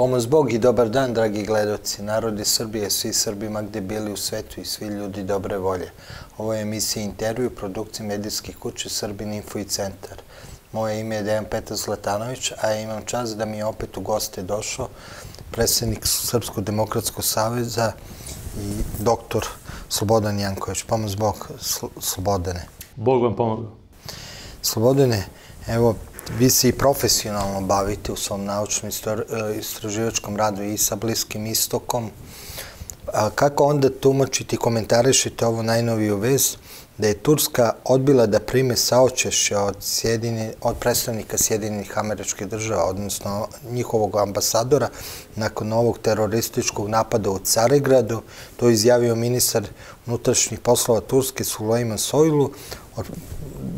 Pomoz Bog i dobar dan, dragi gledoci, narodi Srbije, svi Srbima gde bili u svetu i svi ljudi dobre volje. Ovo je emisija intervju produkcije medijskih kuće Srbin Info i Centar. Moje ime je Dejan Petar Zlatanović, a ja imam čast da mi je opet u goste došao predsednik Srpskog demokratskog saveza i doktor Slobodan Janković. Pomoz Bog, Slobodane. Bog vam pomogao. Slobodane, evo, vi se i profesionalno bavite u svom naučnom e, istraživačkom radu i sa Bliskim istokom. Kako onda tumačite i komentarišete ovo najnoviju vez da je Turska odbila da prime saočešće od, od predstavnika Sjedinjenih američkih država, odnosno njihovog ambasadora, nakon ovog terorističkog napada u Carigradu. To je izjavio ministar unutrašnjih poslova Turske Sulejman Sojlu.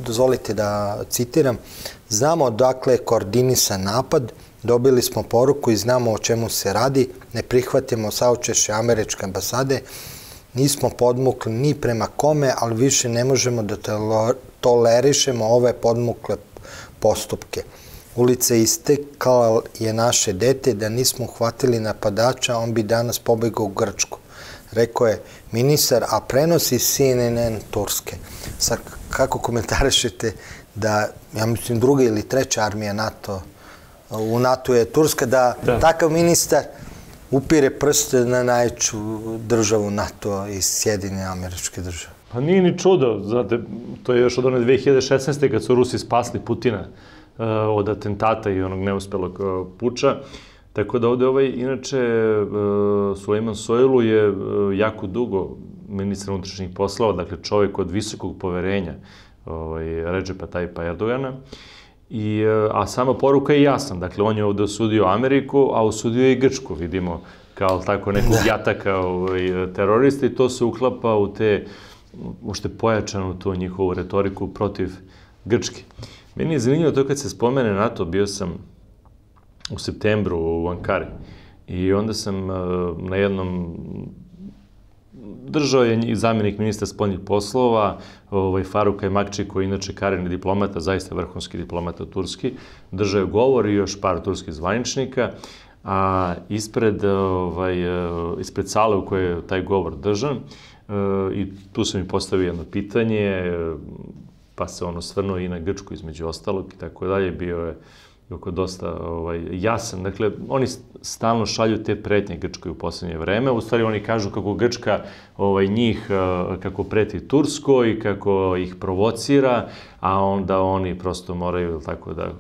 Dozvolite da citiram. Znamo odakle je koordinisan napad, dobili smo poruku i znamo o čemu se radi, ne prihvatimo saučeše američke ambasade, nismo podmukli ni prema kome, ali više ne možemo da tolerišemo ove podmukle postupke. Ulica istekala je naše dete, da nismo uhvatili napadača, on bi danas pobegao u Grčku. Rekao je ministar, a prenosi CNN Turske. Sad, kako komentarišete da, ja mislim, druga ili treća armija NATO, u NATO je Turska, da, da. takav ministar upire prste na najveću državu NATO iz Sjedinje američke države. Pa nije ni čudo, znate, to je još od one 2016. kad su Rusi spasli Putina uh, od atentata i onog neuspelog uh, puča. Tako da ovde ovaj, inače, uh, Sulejman Sojlu je jako dugo ministar unutrašnjih poslova, dakle čovek od visokog poverenja ovaj, Ređepa Tajpa Erdogana. I, e, a sama poruka je jasna. Dakle, on je ovde osudio Ameriku, a osudio je i Grčku, vidimo, kao tako nekog da. jataka ovaj, terorista i to se uklapa u te, ušte pojačanu tu njihovu retoriku protiv Grčke. Meni je zanimljivo to kad se spomene NATO, bio sam u septembru u Ankari i onda sam e, na jednom Držao je zamjenik ministra spoljnih poslova, ovaj, Faruka Makči, koji je inače kareni diplomata, zaista vrhunski diplomata turski. Držao je govor i još par turskih zvaničnika, a ispred, ovaj, ispred sale u kojoj je taj govor držan, eh, i tu sam mi postavio jedno pitanje, pa se ono svrnuo i na Grčku između ostalog i tako dalje, bio je oko dosta ovaj, jasan. Dakle, oni stalno šalju te pretnje Grčkoj u poslednje vreme. U stvari, oni kažu kako Grčka ovaj, njih, eh, kako preti Turskoj, kako ih provocira, a onda oni prosto moraju tako da, eh,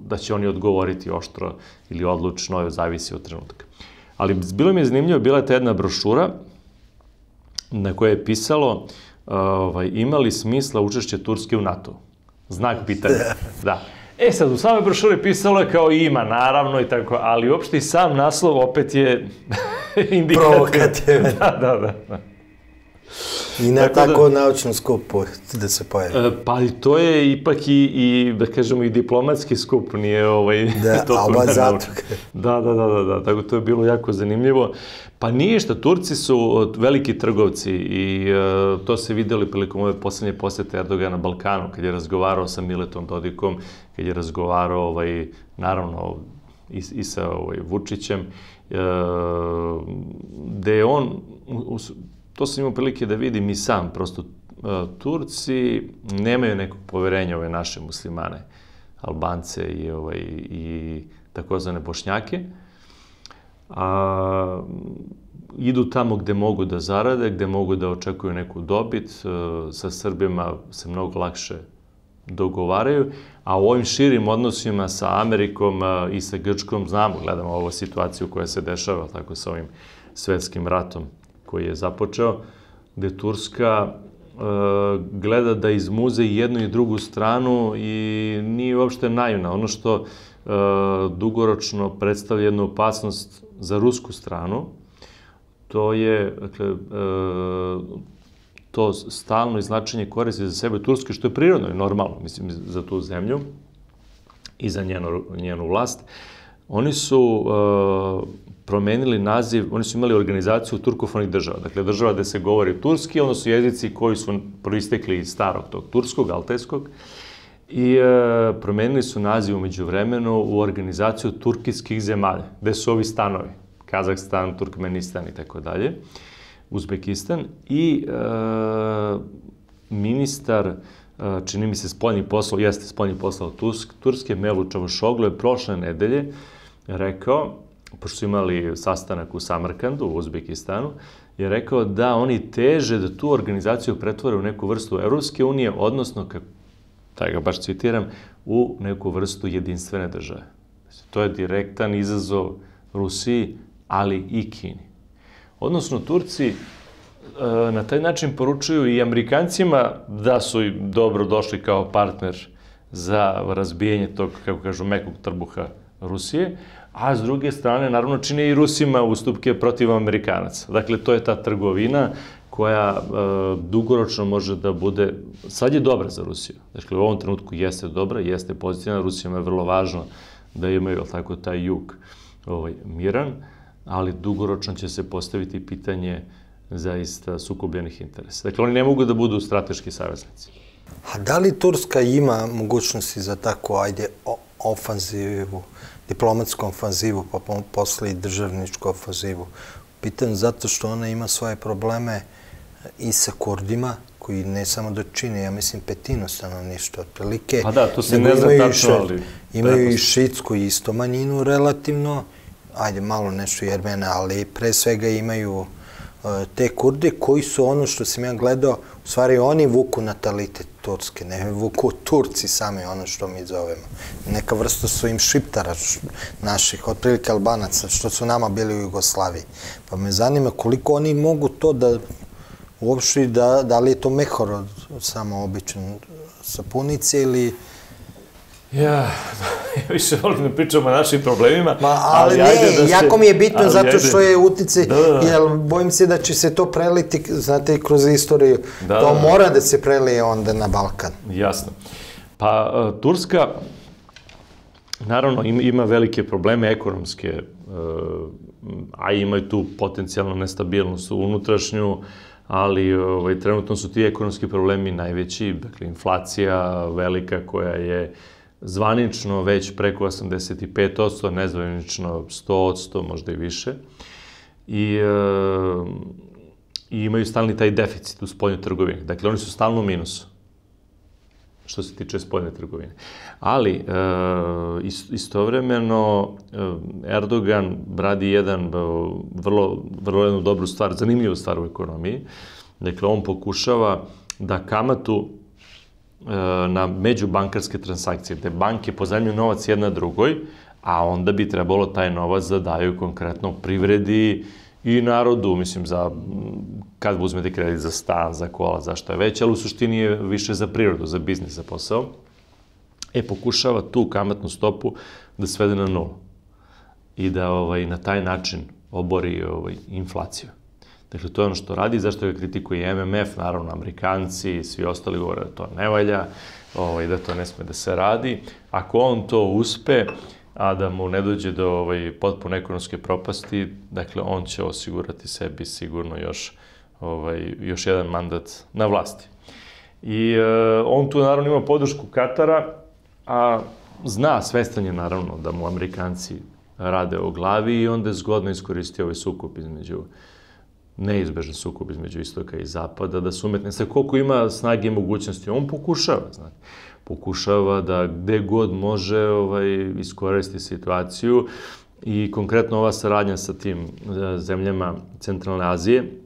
da će oni odgovoriti oštro ili odlučno, zavisi od trenutka. Ali bilo mi je zanimljivo, bila je ta jedna brošura na kojoj je pisalo ovaj, ima li smisla učešće Turske u NATO? Znak pitanja. Da. E sad, u samoj brošuri pisalo je kao ima, naravno i tako, ali uopšte i sam naslov opet je indikativan. Provokativan. da, da, da. da. I na tako, tako da, naučnom skupu da se pojavi. E, pa i to je ipak i, i, da kažemo, i diplomatski skup, nije ovaj... Da, a oba zato. Da, da, da, da, da, tako to je bilo jako zanimljivo. Pa ništa, Turci su veliki trgovci i uh, to se videli prilikom ove poslednje posete Erdogana na Balkanu, kad je razgovarao sa Miletom Dodikom, kad je razgovarao, ovaj, naravno, i, i sa ovaj, Vučićem, uh, gde je on, to sam imao prilike da vidim i sam, prosto uh, Turci nemaju nekog poverenja ove naše muslimane, Albance i, ovaj, i takozvane Bošnjake, a, idu tamo gde mogu da zarade, gde mogu da očekuju neku dobit, uh, sa Srbima se mnogo lakše dogovaraju, a u ovim širim odnosima sa Amerikom uh, i sa Grčkom znamo, gledamo ovu situaciju koja se dešava tako sa ovim svetskim ratom koji je započeo, gde Turska uh, gleda da izmuze jednu i drugu stranu i nije uopšte naivna. Ono što dugoročno predstavlja jednu opasnost za rusku stranu, to je, dakle, uh, to stalno izlačenje koristi za sebe Turske, što je prirodno i normalno, mislim, za tu zemlju i za njenu, njenu vlast. Oni su uh, promenili naziv, oni su imali organizaciju turkofonih država, dakle država gde se govori turski, ono su jezici koji su proistekli iz starog tog turskog, altajskog, i e, promenili su naziv umeđu vremenu u organizaciju turkijskih zemalja, gde su ovi stanovi, Kazahstan, Turkmenistan i tako dalje, Uzbekistan. I e, ministar e, čini mi se spoljnih poslova, jeste spoljnih poslova Tursk, Turske, Melu Čavušoglu je prošle nedelje rekao, pošto su imali sastanak u Samarkandu, u Uzbekistanu, je rekao da oni teže da tu organizaciju pretvore u neku vrstu Evropske unije, odnosno, kako taj ga baš citiram, u neku vrstu jedinstvene države. To je direktan izazov Rusiji, ali i Kini. Odnosno, Turci e, na taj način poručuju i Amerikancima da su dobro došli kao partner za razbijanje tog, kako kažu, mekog trbuha Rusije, a s druge strane, naravno, čine i Rusima ustupke protiv Amerikanaca. Dakle, to je ta trgovina koja e, dugoročno može da bude, sad je dobra za Rusiju. Dakle, u ovom trenutku jeste dobra, jeste pozitivna, Rusijama je vrlo važno da imaju, tako, taj jug ovaj, miran, ali dugoročno će se postaviti pitanje zaista sukobljenih interesa. Dakle, oni ne mogu da budu strateški saveznici. A da li Turska ima mogućnosti za tako, ajde, ofanzivu, diplomatsku ofanzivu, pa posle i državničku ofanzivu? Pitan zato što ona ima svoje probleme i sa Kurdima, koji ne samo da čine, ja mislim, petinu stanovništva, otprilike. Pa da, to se ne zna tačno, ali... Imaju i šitsku isto manjinu relativno, ajde, malo nešto jermene, ali pre svega imaju e, te kurde koji su ono što sam ja gledao, u stvari oni vuku natalitet Turske, ne vuku Turci sami ono što mi zovemo. Neka vrsta su im šiptara naših, otprilike Albanaca, što su nama bili u Jugoslaviji. Pa me zanima koliko oni mogu to da uopšte da, da li je to mehor samo običan sapunice ili Ja, više volim da pričam o našim problemima. Ma, ali, ali ne, da se, jako mi je bitno zato što je utice, da, da, da. jer bojim se da će se to preliti, znate, kroz istoriju. Da, to da, da. mora da se prelije onda na Balkan. Jasno. Pa, uh, Turska, naravno, ima, ima velike probleme ekonomske, uh, a ima i tu potencijalnu nestabilnost unutrašnju, ali ovaj, trenutno su ti ekonomski problemi najveći, dakle, inflacija velika koja je zvanično već preko 85%, nezvanično 100%, možda i više. I, e, i imaju stalni taj deficit u spoljnoj trgovini. Dakle, oni su stalno u minusu što se tiče spoljne trgovine. Ali, e, istovremeno, e, Erdogan radi jedan e, vrlo, vrlo jednu dobru stvar, zanimljivu stvar u ekonomiji. Dakle, on pokušava da kamatu na međubankarske transakcije, gde banke pozajemljuju novac jedna drugoj, a onda bi trebalo taj novac da daju konkretno privredi i narodu, mislim, za, kad uzmete kredit za stan, za kola, za što je već, ali u suštini je više za prirodu, za biznis, za posao. E, pokušava tu kamatnu stopu da svede na nulu i da ovaj, na taj način obori ovaj, inflaciju. Dakle, to je ono što radi, zašto ga kritikuje MMF, naravno, Amerikanci, svi ostali govore da to ne valja, ovaj, da to ne sme da se radi. Ako on to uspe, a da mu ne dođe do ovaj, potpuno ekonomske propasti, dakle, on će osigurati sebi sigurno još, ovaj, još jedan mandat na vlasti. I e, on tu naravno ima podršku Katara, a zna, svestan je naravno da mu Amerikanci rade o glavi i onda je zgodno iskoristio ovaj sukup između neizbežan sukob između istoka i zapada, da se umetne sa koliko ima snage i mogućnosti. On pokušava, znate, pokušava da gde god može ovaj, iskoristi situaciju i konkretno ova saradnja sa tim e, zemljama Centralne Azije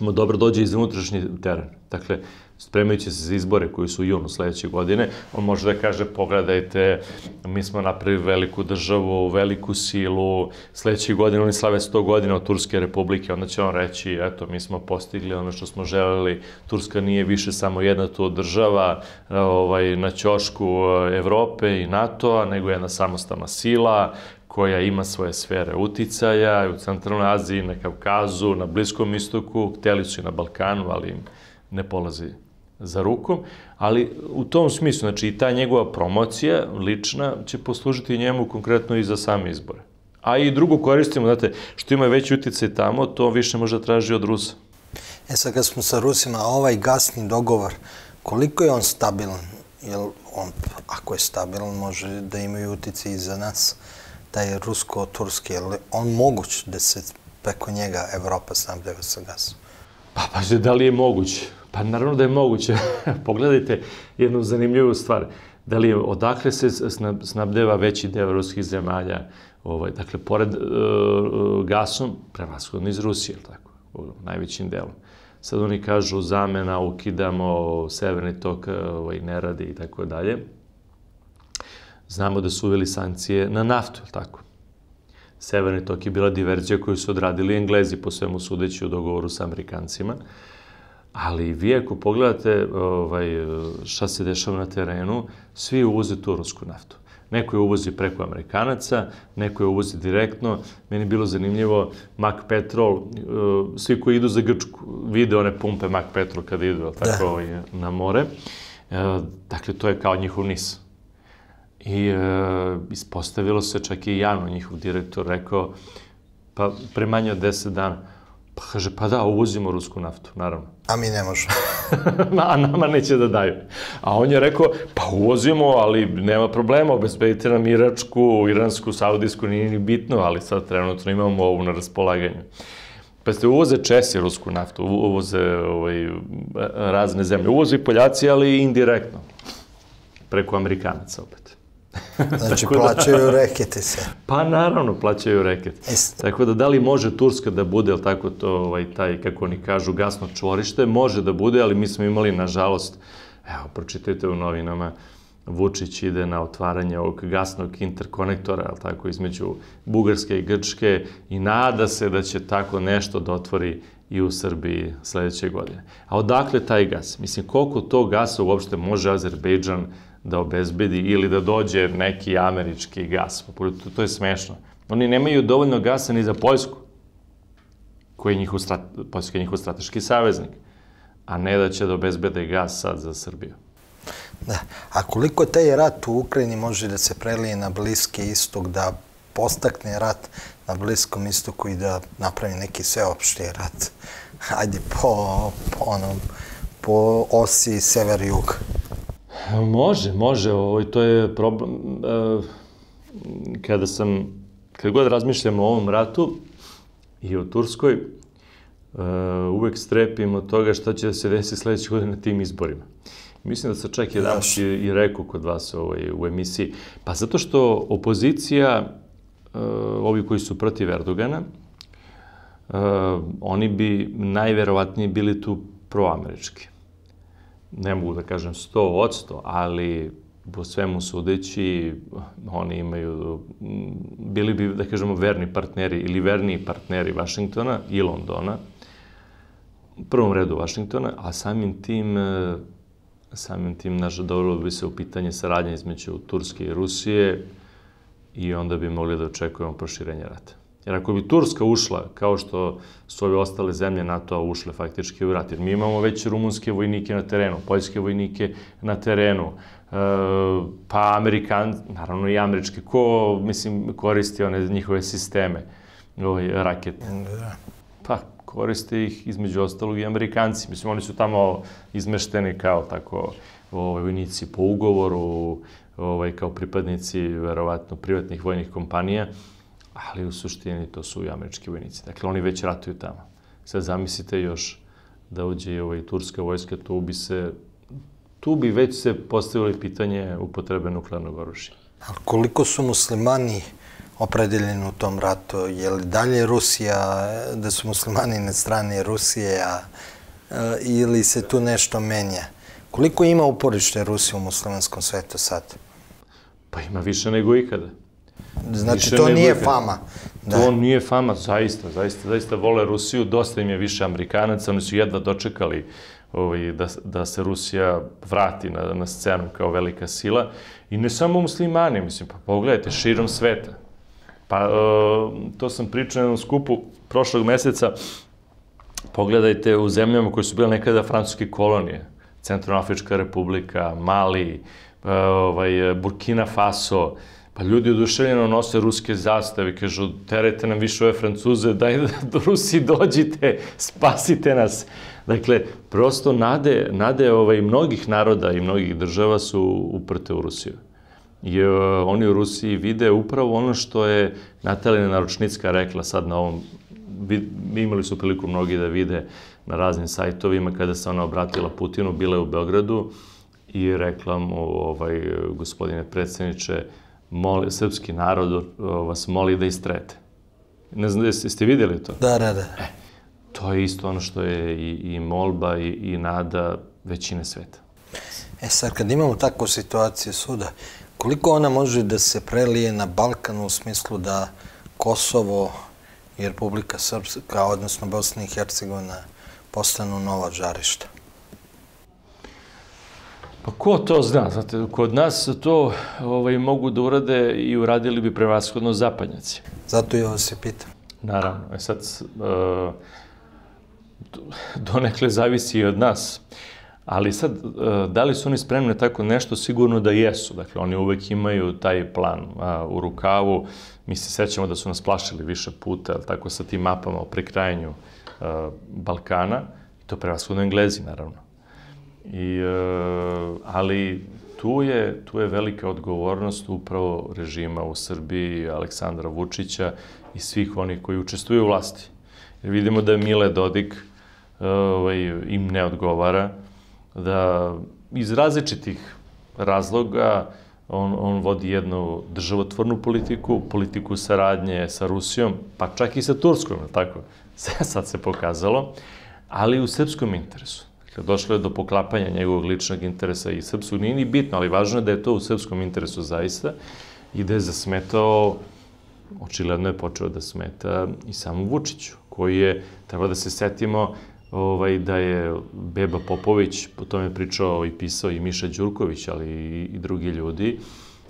mu dobro dođe iz unutrašnji teren. Dakle, spremajući se za izbore koji su u junu sledeće godine, on može da kaže, pogledajte, mi smo napravili veliku državu, veliku silu, sledeće godine oni slave 100 godina od Turske republike, onda će on reći, eto, mi smo postigli ono što smo želeli, Turska nije više samo jedna tu država ovaj, na ćošku Evrope i NATO-a, nego jedna samostalna sila, koja ima svoje sfere uticaja u Centralnoj Aziji, na Kavkazu, na Bliskom istoku, hteli su i na Balkanu, ali ne polazi za rukom, ali u tom smislu, znači i ta njegova promocija lična će poslužiti njemu konkretno i za same izbore. A i drugo koristimo, znate, što ima veći uticaj tamo, to više može da traži od Rusa. E sad kad smo sa Rusima, ovaj gasni dogovor, koliko je on stabilan? Jel on, ako je stabilan, može da imaju utice i za nas, taj rusko-turski, ali on moguć da se preko njega Evropa snabdeva sa gasom? Pa, pa, da li je moguće? Pa naravno da je moguće. Pogledajte jednu zanimljivu stvar. Da li je, odakle se snabdeva veći deo ruskih zemalja? Ovaj, dakle, pored uh, gasom, prevashodno iz Rusije, tako, najvećim delom. Sad oni kažu zamena, ukidamo, severni tok ovaj, ne radi i tako dalje. Znamo da su uveli sankcije na naftu, je tako? Severni tok je bila diverzija koju su odradili Englezi, po svemu sudeći u dogovoru sa Amerikancima. Ali vi ako pogledate ovaj, šta se dešava na terenu, svi uvoze tu rusku naftu. Neko je uvozi preko Amerikanaca, neko je uvozi direktno. Meni je bilo zanimljivo, Mac Petrol, uh, svi koji idu za Grčku, vide one pumpe Mac Petrol kada idu tako, da. ovaj, na more. Uh, dakle, to je kao njihov nis. I e, ispostavilo se, čak i Jano, njihov direktor, rekao, pa pre manje od deset dana, pa kaže, pa da, uvozimo rusku naftu, naravno. A mi ne možemo. a nama neće da daju. A on je rekao, pa uvozimo, ali nema problema, obezbedite nam iračku, iransku, saudijsku, nije ni bitno, ali sad trenutno imamo ovu na raspolaganju. Pa ste uvoze Česi rusku naftu, uvoze ovaj, razne zemlje. Uvoze i Poljaci, ali indirektno. Preko Amerikanaca opet. Znači, da- plaćaju rekete se. Pa naravno, plaćaju reket. Est. Tako da, da li može Turska da bude, ali tako to, ovaj, taj, kako oni kažu, gasno čvorište, može da bude, ali mi smo imali, nažalost, evo, pročitajte u novinama, Vučić ide na otvaranje ovog gasnog interkonektora, ali tako, između Bugarske i Grčke i nada se da će tako nešto da otvori i u Srbiji sledeće godine. A odakle taj gas? Mislim, koliko to gasa uopšte može Azerbejdžan da obezbedi ili da dođe neki američki gas. To, je smešno. Oni nemaju dovoljno gasa ni za Poljsku, koji je njihov, Poljska je njihov strateški saveznik, a ne da će da obezbede gas sad za Srbiju. Da. A koliko taj rat u Ukrajini može da se prelije na Bliski istok, da postakne rat na Bliskom istoku i da napravi neki sveopšti rat? Ajde, po, po, onom, po osi sever-jug. Može, može, ovo, to je problem, e, kada sam, kada god razmišljam o ovom ratu i o Turskoj, e, uvek strepim od toga šta će da se desi sledeće godine na tim izborima. Mislim da se čak jedan i, i rekao kod vas ovaj, u emisiji. Pa zato što opozicija, e, ovi koji su protiv Erdogana, oni bi najverovatnije bili tu proamerički ne mogu da kažem 100%, ali po svemu sudeći, oni imaju, bili bi, da kažemo, verni partneri ili verniji partneri Vašingtona i Londona, u prvom redu Vašingtona, a samim tim, samim tim, naša dobro bi se u pitanje saradnje između Turske i Rusije i onda bi mogli da očekujemo proširenje rata. Jer ako bi Turska ušla, kao što su ove ostale zemlje NATO-a ušle faktički u rat, jer mi imamo već rumunske vojnike na terenu, poljske vojnike na terenu, e, pa Amerikan, naravno i američki, ko, mislim, koristi one njihove sisteme, ove rakete? Da. Pa, koriste ih između ostalog i Amerikanci. Mislim, oni su tamo izmešteni kao tako ovaj, vojnici po ugovoru, ovaj, kao pripadnici, verovatno, privatnih vojnih kompanija ali u suštini to su i američki vojnici. Dakle, oni već ratuju tamo. Sad zamislite još da uđe i ovaj turska vojska, tu bi se tu bi već se postavili pitanje upotrebe nuklearnog oružja. A koliko su muslimani opredeljeni u tom ratu? Je li dalje Rusija, da su muslimani na strani Rusije, a, a, ili se tu nešto menja? Koliko ima uporište Rusije u muslimanskom svetu sad? Pa ima više nego ikada. Znači, to nije fama. Da. To nije fama, zaista, zaista, zaista vole Rusiju, dosta im je više Amerikanaca, oni su jedva dočekali ovaj, da, da se Rusija vrati na, na scenu kao velika sila. I ne samo muslimani, mislim, pa pogledajte, širom sveta. Pa, uh, to sam pričao na jednom skupu prošlog meseca, pogledajte u zemljama koje su bile nekada francuske kolonije, Centralnoafrička republika, Mali, uh, ovaj, Burkina Faso, Pa ljudi oduševljeno nose ruske zastave, kažu, terete nam više ove Francuze, daj da do Rusiji dođite, spasite nas. Dakle, prosto nade, nade ovaj, mnogih naroda i mnogih država su uprte u Rusiju. I uh, oni u Rusiji vide upravo ono što je Natalina Naručnicka rekla sad na ovom, vi, imali su priliku mnogi da vide na raznim sajtovima kada se ona obratila Putinu, bila je u Beogradu i rekla mu, ovaj, gospodine predsedniče, moli, srpski narod vas moli da istrete. Ne znam, jeste vidjeli to? Da, da, da. E, to je isto ono što je i, i molba i, i nada većine sveta. E sad, kad imamo takvu situaciju suda, koliko ona može da se prelije na Balkanu u smislu da Kosovo i Republika Srpska, odnosno Bosna i Hercegovina, postanu nova žarišta? Pa ko to zna? Znate, kod nas to ovaj, mogu da urade i uradili bi prevashodno zapadnjaci. Zato i ovo se pitam. Naravno. E sad, uh, donekle zavisi i od nas. Ali sad, uh, da li su oni spremni na tako nešto? Sigurno da jesu. Dakle, oni uvek imaju taj plan u rukavu. Mi se sećamo da su nas plašili više puta, tako sa tim mapama o prekrajanju uh, Balkana. I to prevashodno Englezi, naravno. I, e, ali tu je, tu je velika odgovornost upravo režima u Srbiji, Aleksandra Vučića i svih onih koji učestvuju u vlasti. Jer vidimo da Mile Dodik e, ovaj, im ne odgovara, da iz različitih razloga on, on vodi jednu državotvornu politiku, politiku saradnje sa Rusijom, pa čak i sa Turskom, tako? Sad se pokazalo, ali u srpskom interesu. Dakle, došlo je do poklapanja njegovog ličnog interesa i srpskog. Nije ni bitno, ali važno je da je to u srpskom interesu zaista i da je zasmetao, očigledno je počeo da smeta i samu Vučiću, koji je, treba da se setimo, ovaj, da je Beba Popović, po tome pričao i pisao i Miša Đurković, ali i, i drugi ljudi,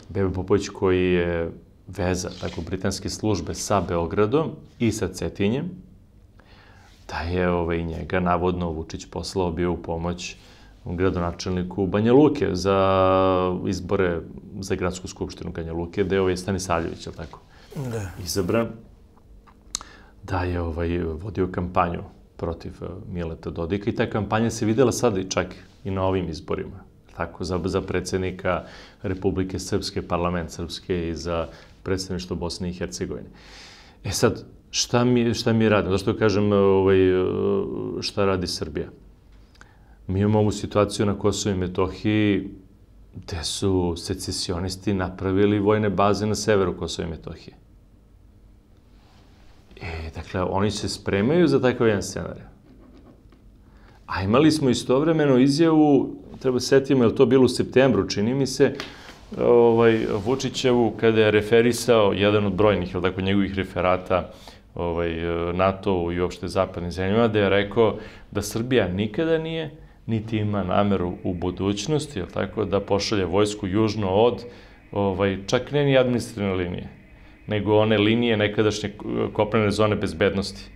Beba Popović koji je veza, tako, britanske službe sa Beogradom i sa Cetinjem, da je ovaj, njega navodno Vučić poslao bio u pomoć gradonačelniku Banja Luke za izbore za gradsku skupštinu Banja Luke, gde je ovaj Stanisavljević, je tako? Da. Izabran da je ovaj, vodio kampanju protiv eh, Mileta Dodika i ta kampanja se videla sad i čak i na ovim izborima. Tako, za, za predsednika Republike Srpske, parlament Srpske i za predsedništvo Bosne i Hercegovine. E sad, Šta mi, šta mi radimo? Zašto kažem ovaj, šta radi Srbija? Mi imamo ovu situaciju na Kosovo i Metohiji gde su secesionisti napravili vojne baze na severu Kosova i Metohije. E, dakle, oni se spremaju za takav jedan scenarij. A imali smo istovremeno izjavu, treba setimo, je to bilo u septembru, čini mi se, ovaj, Vučićevu, kada je referisao jedan od brojnih, je tako, njegovih referata, ovaj, NATO i uopšte zapadnim zemljama, da je rekao da Srbija nikada nije, niti ima nameru u budućnosti, je tako, da pošalje vojsku južno od, ovaj, čak ne ni administrativne linije, nego one linije nekadašnje kopnene zone bezbednosti.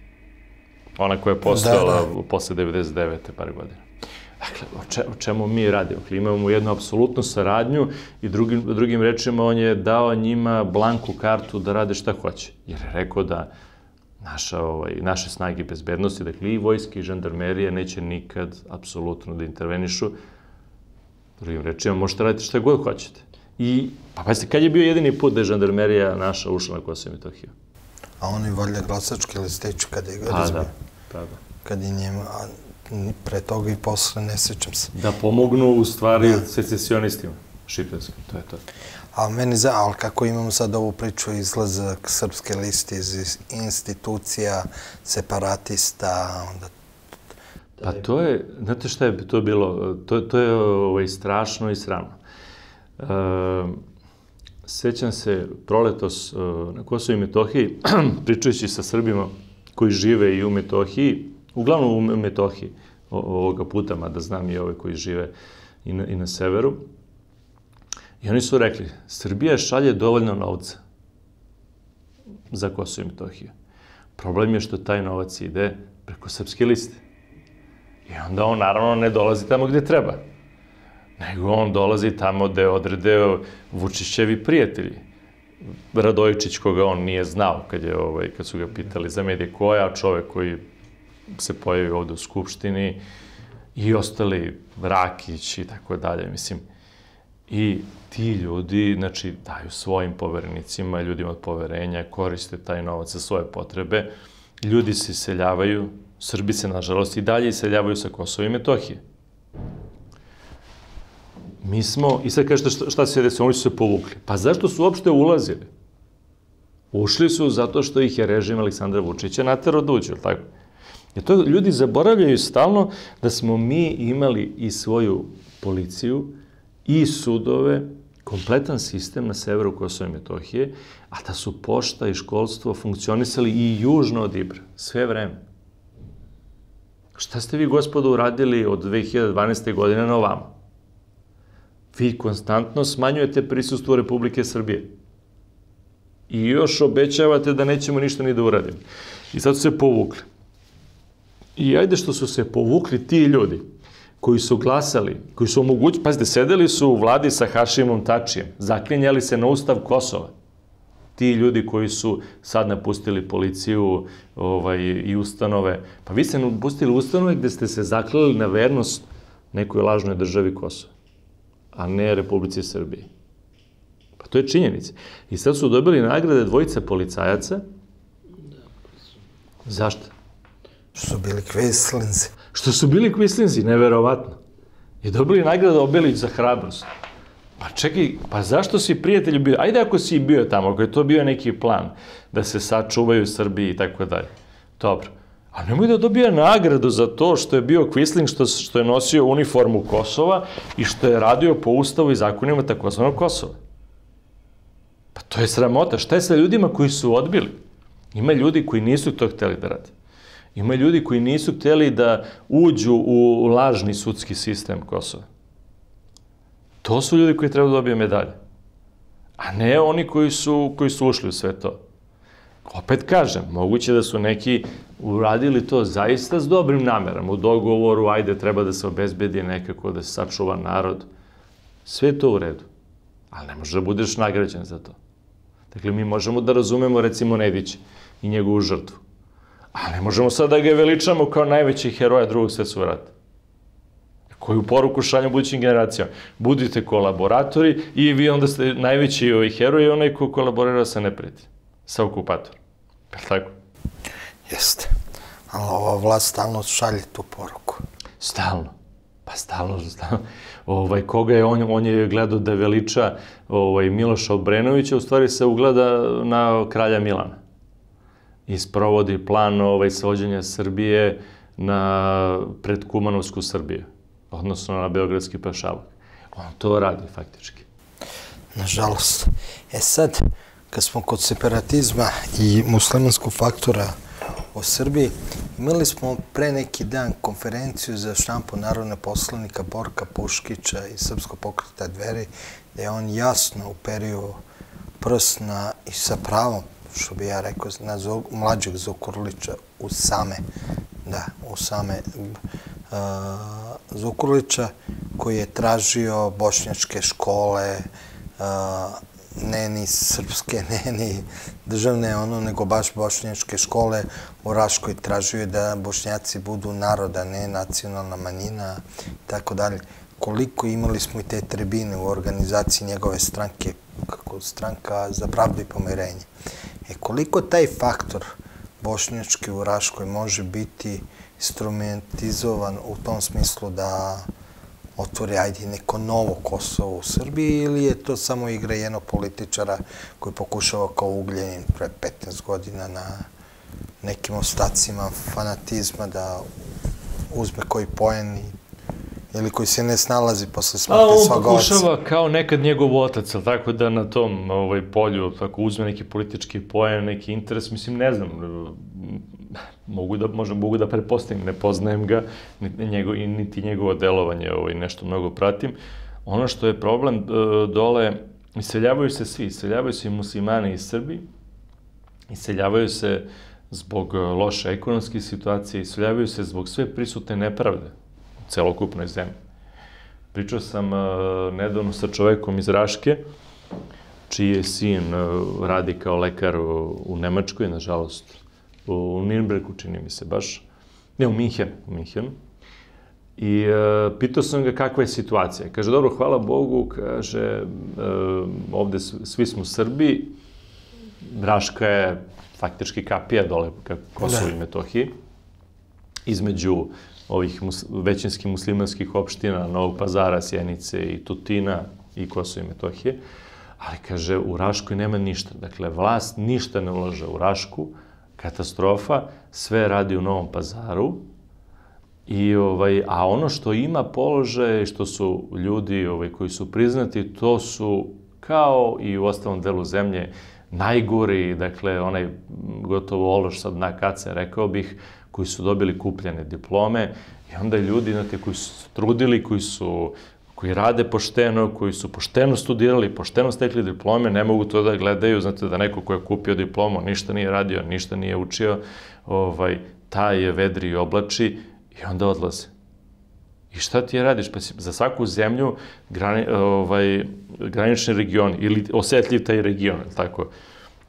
Ona koja je postojala da, da. posle 99. par godina. Dakle, o, če, o čemu mi radimo? Dakle, imamo jednu apsolutnu saradnju i drugim, drugim rečima on je dao njima blanku kartu da rade šta hoće. Jer je rekao da naša, ovaj, naše snage bezbednosti, dakle i vojske i žandarmerije neće nikad apsolutno da intervenišu. Drugim rečima, možete raditi šta god hoćete. I, pa pazite, kad je bio jedini put da je žandarmerija naša ušla na Kosovo i Metohiju? A oni valjda glasački listić kada je ga pa, da, pa da. Kad je njema, a pre toga i posle ne sećam se. Da pomognu u stvari da. secesionistima šiptarskim, to je to. A meni za, ali kako imamo sad ovu priču izlazak srpske liste iz institucija, separatista, onda... Pa to je, znate šta je to bilo? To, to je ovaj, strašno i sramno. E, sećam se proletos e, na Kosovo i Metohiji, pričajući sa Srbima koji žive i u Metohiji, uglavnom u Metohiji ovoga puta, mada znam i ove koji žive i na, i na severu, I oni su rekli, Srbija šalje dovoljno novca za Kosovo i Metohiju. Problem je što taj novac ide preko srpske liste. I onda on naravno ne dolazi tamo gde treba. Nego on dolazi tamo gde odrede Vučićevi prijatelji. Radojičić koga on nije znao kad, je, ovaj, kad su ga pitali za medije koja, čovek koji se pojavi ovde u Skupštini i ostali Rakić i tako dalje, mislim. I ti ljudi, znači, daju svojim poverenicima, ljudima od poverenja, koriste taj novac za svoje potrebe. Ljudi se iseljavaju, Srbi se, nažalost, i dalje iseljavaju sa Kosova i Metohije. Mi smo, i sad kažete šta, šta se desilo, oni su se povukli. Pa zašto su uopšte ulazili? Ušli su zato što ih je režim Aleksandra Vučića natero da uđu, tako? Jer to ljudi zaboravljaju stalno da smo mi imali i svoju policiju, i sudove, kompletan sistem na severu Kosova i Metohije, a da su pošta i školstvo funkcionisali i južno od Ibra, sve vreme. Šta ste vi, gospodo, uradili od 2012. godine na ovamo? Vi konstantno smanjujete prisustvo Republike Srbije. I još obećavate da nećemo ništa ni da uradimo. I sad su se povukli. I ajde što su se povukli ti ljudi, koji su glasali, koji su omogućili, pazite, sedeli su u vladi sa Hašimom Tačijem, zaklinjali se na ustav Kosova. Ti ljudi koji su sad napustili policiju ovaj, i ustanove, pa vi ste napustili ustanove gde ste se zaklali na vernost nekoj lažnoj državi Kosova, a ne Republici Srbiji. Pa to je činjenica. I sad su dobili nagrade dvojice policajaca. Zašto? Što su bili kvislinzi što su bili kvislinzi, neverovatno. I dobili nagradu Obelić za hrabrost. Pa čekaj, pa zašto si prijatelj bio? Ajde ako si bio tamo, ako je to bio neki plan, da se sačuvaju Srbiji i tako dalje. Dobro. A nemoj da dobija nagradu za to što je bio Quisling, što, što je nosio uniformu Kosova i što je radio po ustavu i zakonima takozvanog Kosova. Pa to je sramota. Šta je sa ljudima koji su odbili? Ima ljudi koji nisu to hteli da radi. Ima ljudi koji nisu hteli da uđu u lažni sudski sistem Kosova. To su ljudi koji treba da dobije medalje. A ne oni koji su, koji su ušli u sve to. Opet kažem, moguće da su neki uradili to zaista s dobrim namerom, u dogovoru, ajde, treba da se obezbedi nekako, da se sačuva narod. Sve to u redu. Ali ne može da budeš nagrađen za to. Dakle, mi možemo da razumemo, recimo, Nedića i njegovu žrtvu. A ne možemo sad da ga veličamo kao najveći heroja drugog svetskog rata. Koju poruku šaljem budućim generacijama. Budite kolaboratori i vi onda ste najveći ovaj heroj i onaj ko kolaborira sa neprijateljem, sa okupatorom. Je tako? Jeste. Ali ova vlast stalno šalje tu poruku. Stalno. Pa stalno, stalno. Ovaj, koga je on, on je gledao da veliča ovaj, Miloša Obrenovića, u stvari se ugleda na kralja Milana i sprovodi plan ovaj, svođenja Srbije na predkumanovsku Srbiju, odnosno na Beogradski pašavak. On to radi faktički. Nažalost. E sad, kad smo kod separatizma i muslimanskog faktora o Srbiji, imali smo pre neki dan konferenciju za štampu narodne poslanika Borka Puškića i Srpsko pokreta dveri, gde je on jasno uperio prst na, i sa pravom što bi ja rekao, na Zog, mlađeg Zokurlića u same, da, u same uh, Zokurlića, koji je tražio bošnjačke škole, uh, ne ni srpske, ne ni državne, ono, nego baš bošnjačke škole u Raškoj tražio da bošnjaci budu naroda, ne nacionalna manjina i tako dalje. Koliko imali smo i te tribine u organizaciji njegove stranke, kako stranka za pravdu i pomerenje. E koliko taj faktor bošnjački u Raškoj može biti instrumentizovan u tom smislu da otvori, ajde, neko novo Kosovo u Srbiji ili je to samo igra jednog političara koji pokušava kao ugljenin pre 15 godina na nekim ostacima fanatizma da uzme koji poen i ili koji se ne snalazi posle smrti svog oca. On pokušava kao nekad njegov otac, ali tako da na tom ovaj, polju tako uzme neki politički pojem, neki interes, mislim, ne znam, mogu da, možda mogu da pretpostavim, ne poznajem ga, niti, njego, niti njegovo delovanje ovaj, nešto mnogo pratim. Ono što je problem e, dole, iseljavaju se svi, iseljavaju se i muslimani iz Srbiji, iseljavaju se zbog loše ekonomske situacije, iseljavaju se zbog sve prisutne nepravde celokupnoj zemlji. Pričao sam uh, nedavno sa čovekom iz Raške, či čiji je sin radi kao lekar u Nemačkoj, nažalost, u Nürnbergu, čini mi se baš, ne, u Minhenu, u Minhenu. I e, pitao sam ga kakva je situacija. Kaže, dobro, hvala Bogu, kaže, e, ovde svi smo Srbi, Raška je faktički kapija dole ka Kosovo i da. Metohiji, između ovih mus, većinskih muslimanskih opština, Novog pazara, Sjenice i Tutina i Kosovo i Metohije, ali kaže, u Raškoj nema ništa. Dakle, vlast ništa ne ulaže u Rašku, katastrofa, sve radi u Novom pazaru, I, ovaj, a ono što ima položaje, što su ljudi ovaj, koji su priznati, to su kao i u ostalom delu zemlje najgori, dakle, onaj gotovo ološ sad na kace, rekao bih, koji su dobili kupljene diplome i onda ljudi, znate, koji su trudili, koji su koji rade pošteno, koji su pošteno studirali, pošteno stekli diplome, ne mogu to da gledaju, znate, da neko ko je kupio diplomu, ništa nije radio, ništa nije učio, ovaj, taj je vedri i oblači I onda odlaze. I šta ti je radiš? Pa si, za svaku zemlju grani, ovaj, granični region ili osetljiv taj region, tako,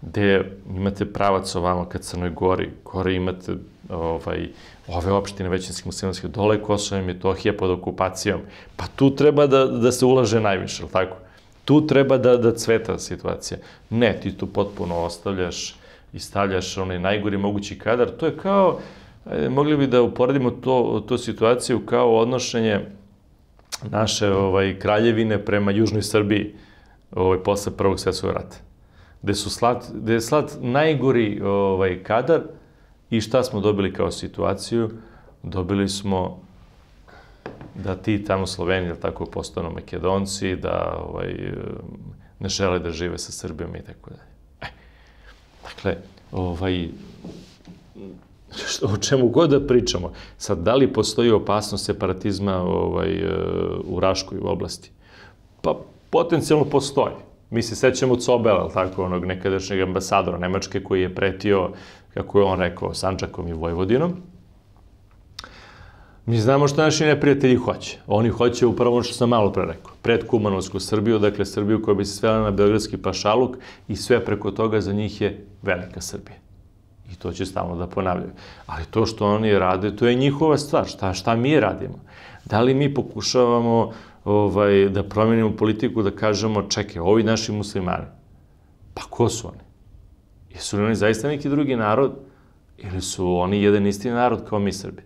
gde imate pravac ovamo kad Crnoj Gori, gore imate ovaj, ove opštine većinske muslimanske, dole Kosovo i Metohija pod okupacijom, pa tu treba da, da se ulaže najviše, tako? Tu treba da, da cveta situacija. Ne, ti tu potpuno ostavljaš i stavljaš onaj najgori mogući kadar. To je kao, Ajde, mogli bi da uporedimo to, to situaciju kao odnošenje naše ovaj, kraljevine prema Južnoj Srbiji ovaj, posle Prvog svjetskog rata. Gde, su slat, gde je slat najgori ovaj, kadar i šta smo dobili kao situaciju? Dobili smo da ti tamo Sloveni, da tako postanu Makedonci, da ovaj, ne žele da žive sa Srbijom i tako dalje. E, dakle, ovaj, o čemu god da pričamo. Sad, da li postoji opasnost separatizma ovaj, u Raškoj oblasti? Pa, potencijalno postoji. Mi se sećamo Cobela, tako, onog nekadašnjeg ambasadora Nemačke koji je pretio, kako je on rekao, Sančakom i Vojvodinom. Mi znamo što naši neprijatelji hoće. Oni hoće upravo ono što sam malo pre rekao. Pred Kumanovsku Srbiju, dakle Srbiju koja bi se svela na Beogradski pašaluk i sve preko toga za njih je velika Srbija. I to će stalno da ponavljaju. Ali to što oni rade, to je njihova stvar. Šta, šta mi radimo? Da li mi pokušavamo ovaj, da promenimo politiku, da kažemo, čekaj, ovi naši muslimani, pa ko su oni? Jesu li oni zaista neki drugi narod? Ili su oni jedan isti narod kao mi Srbi?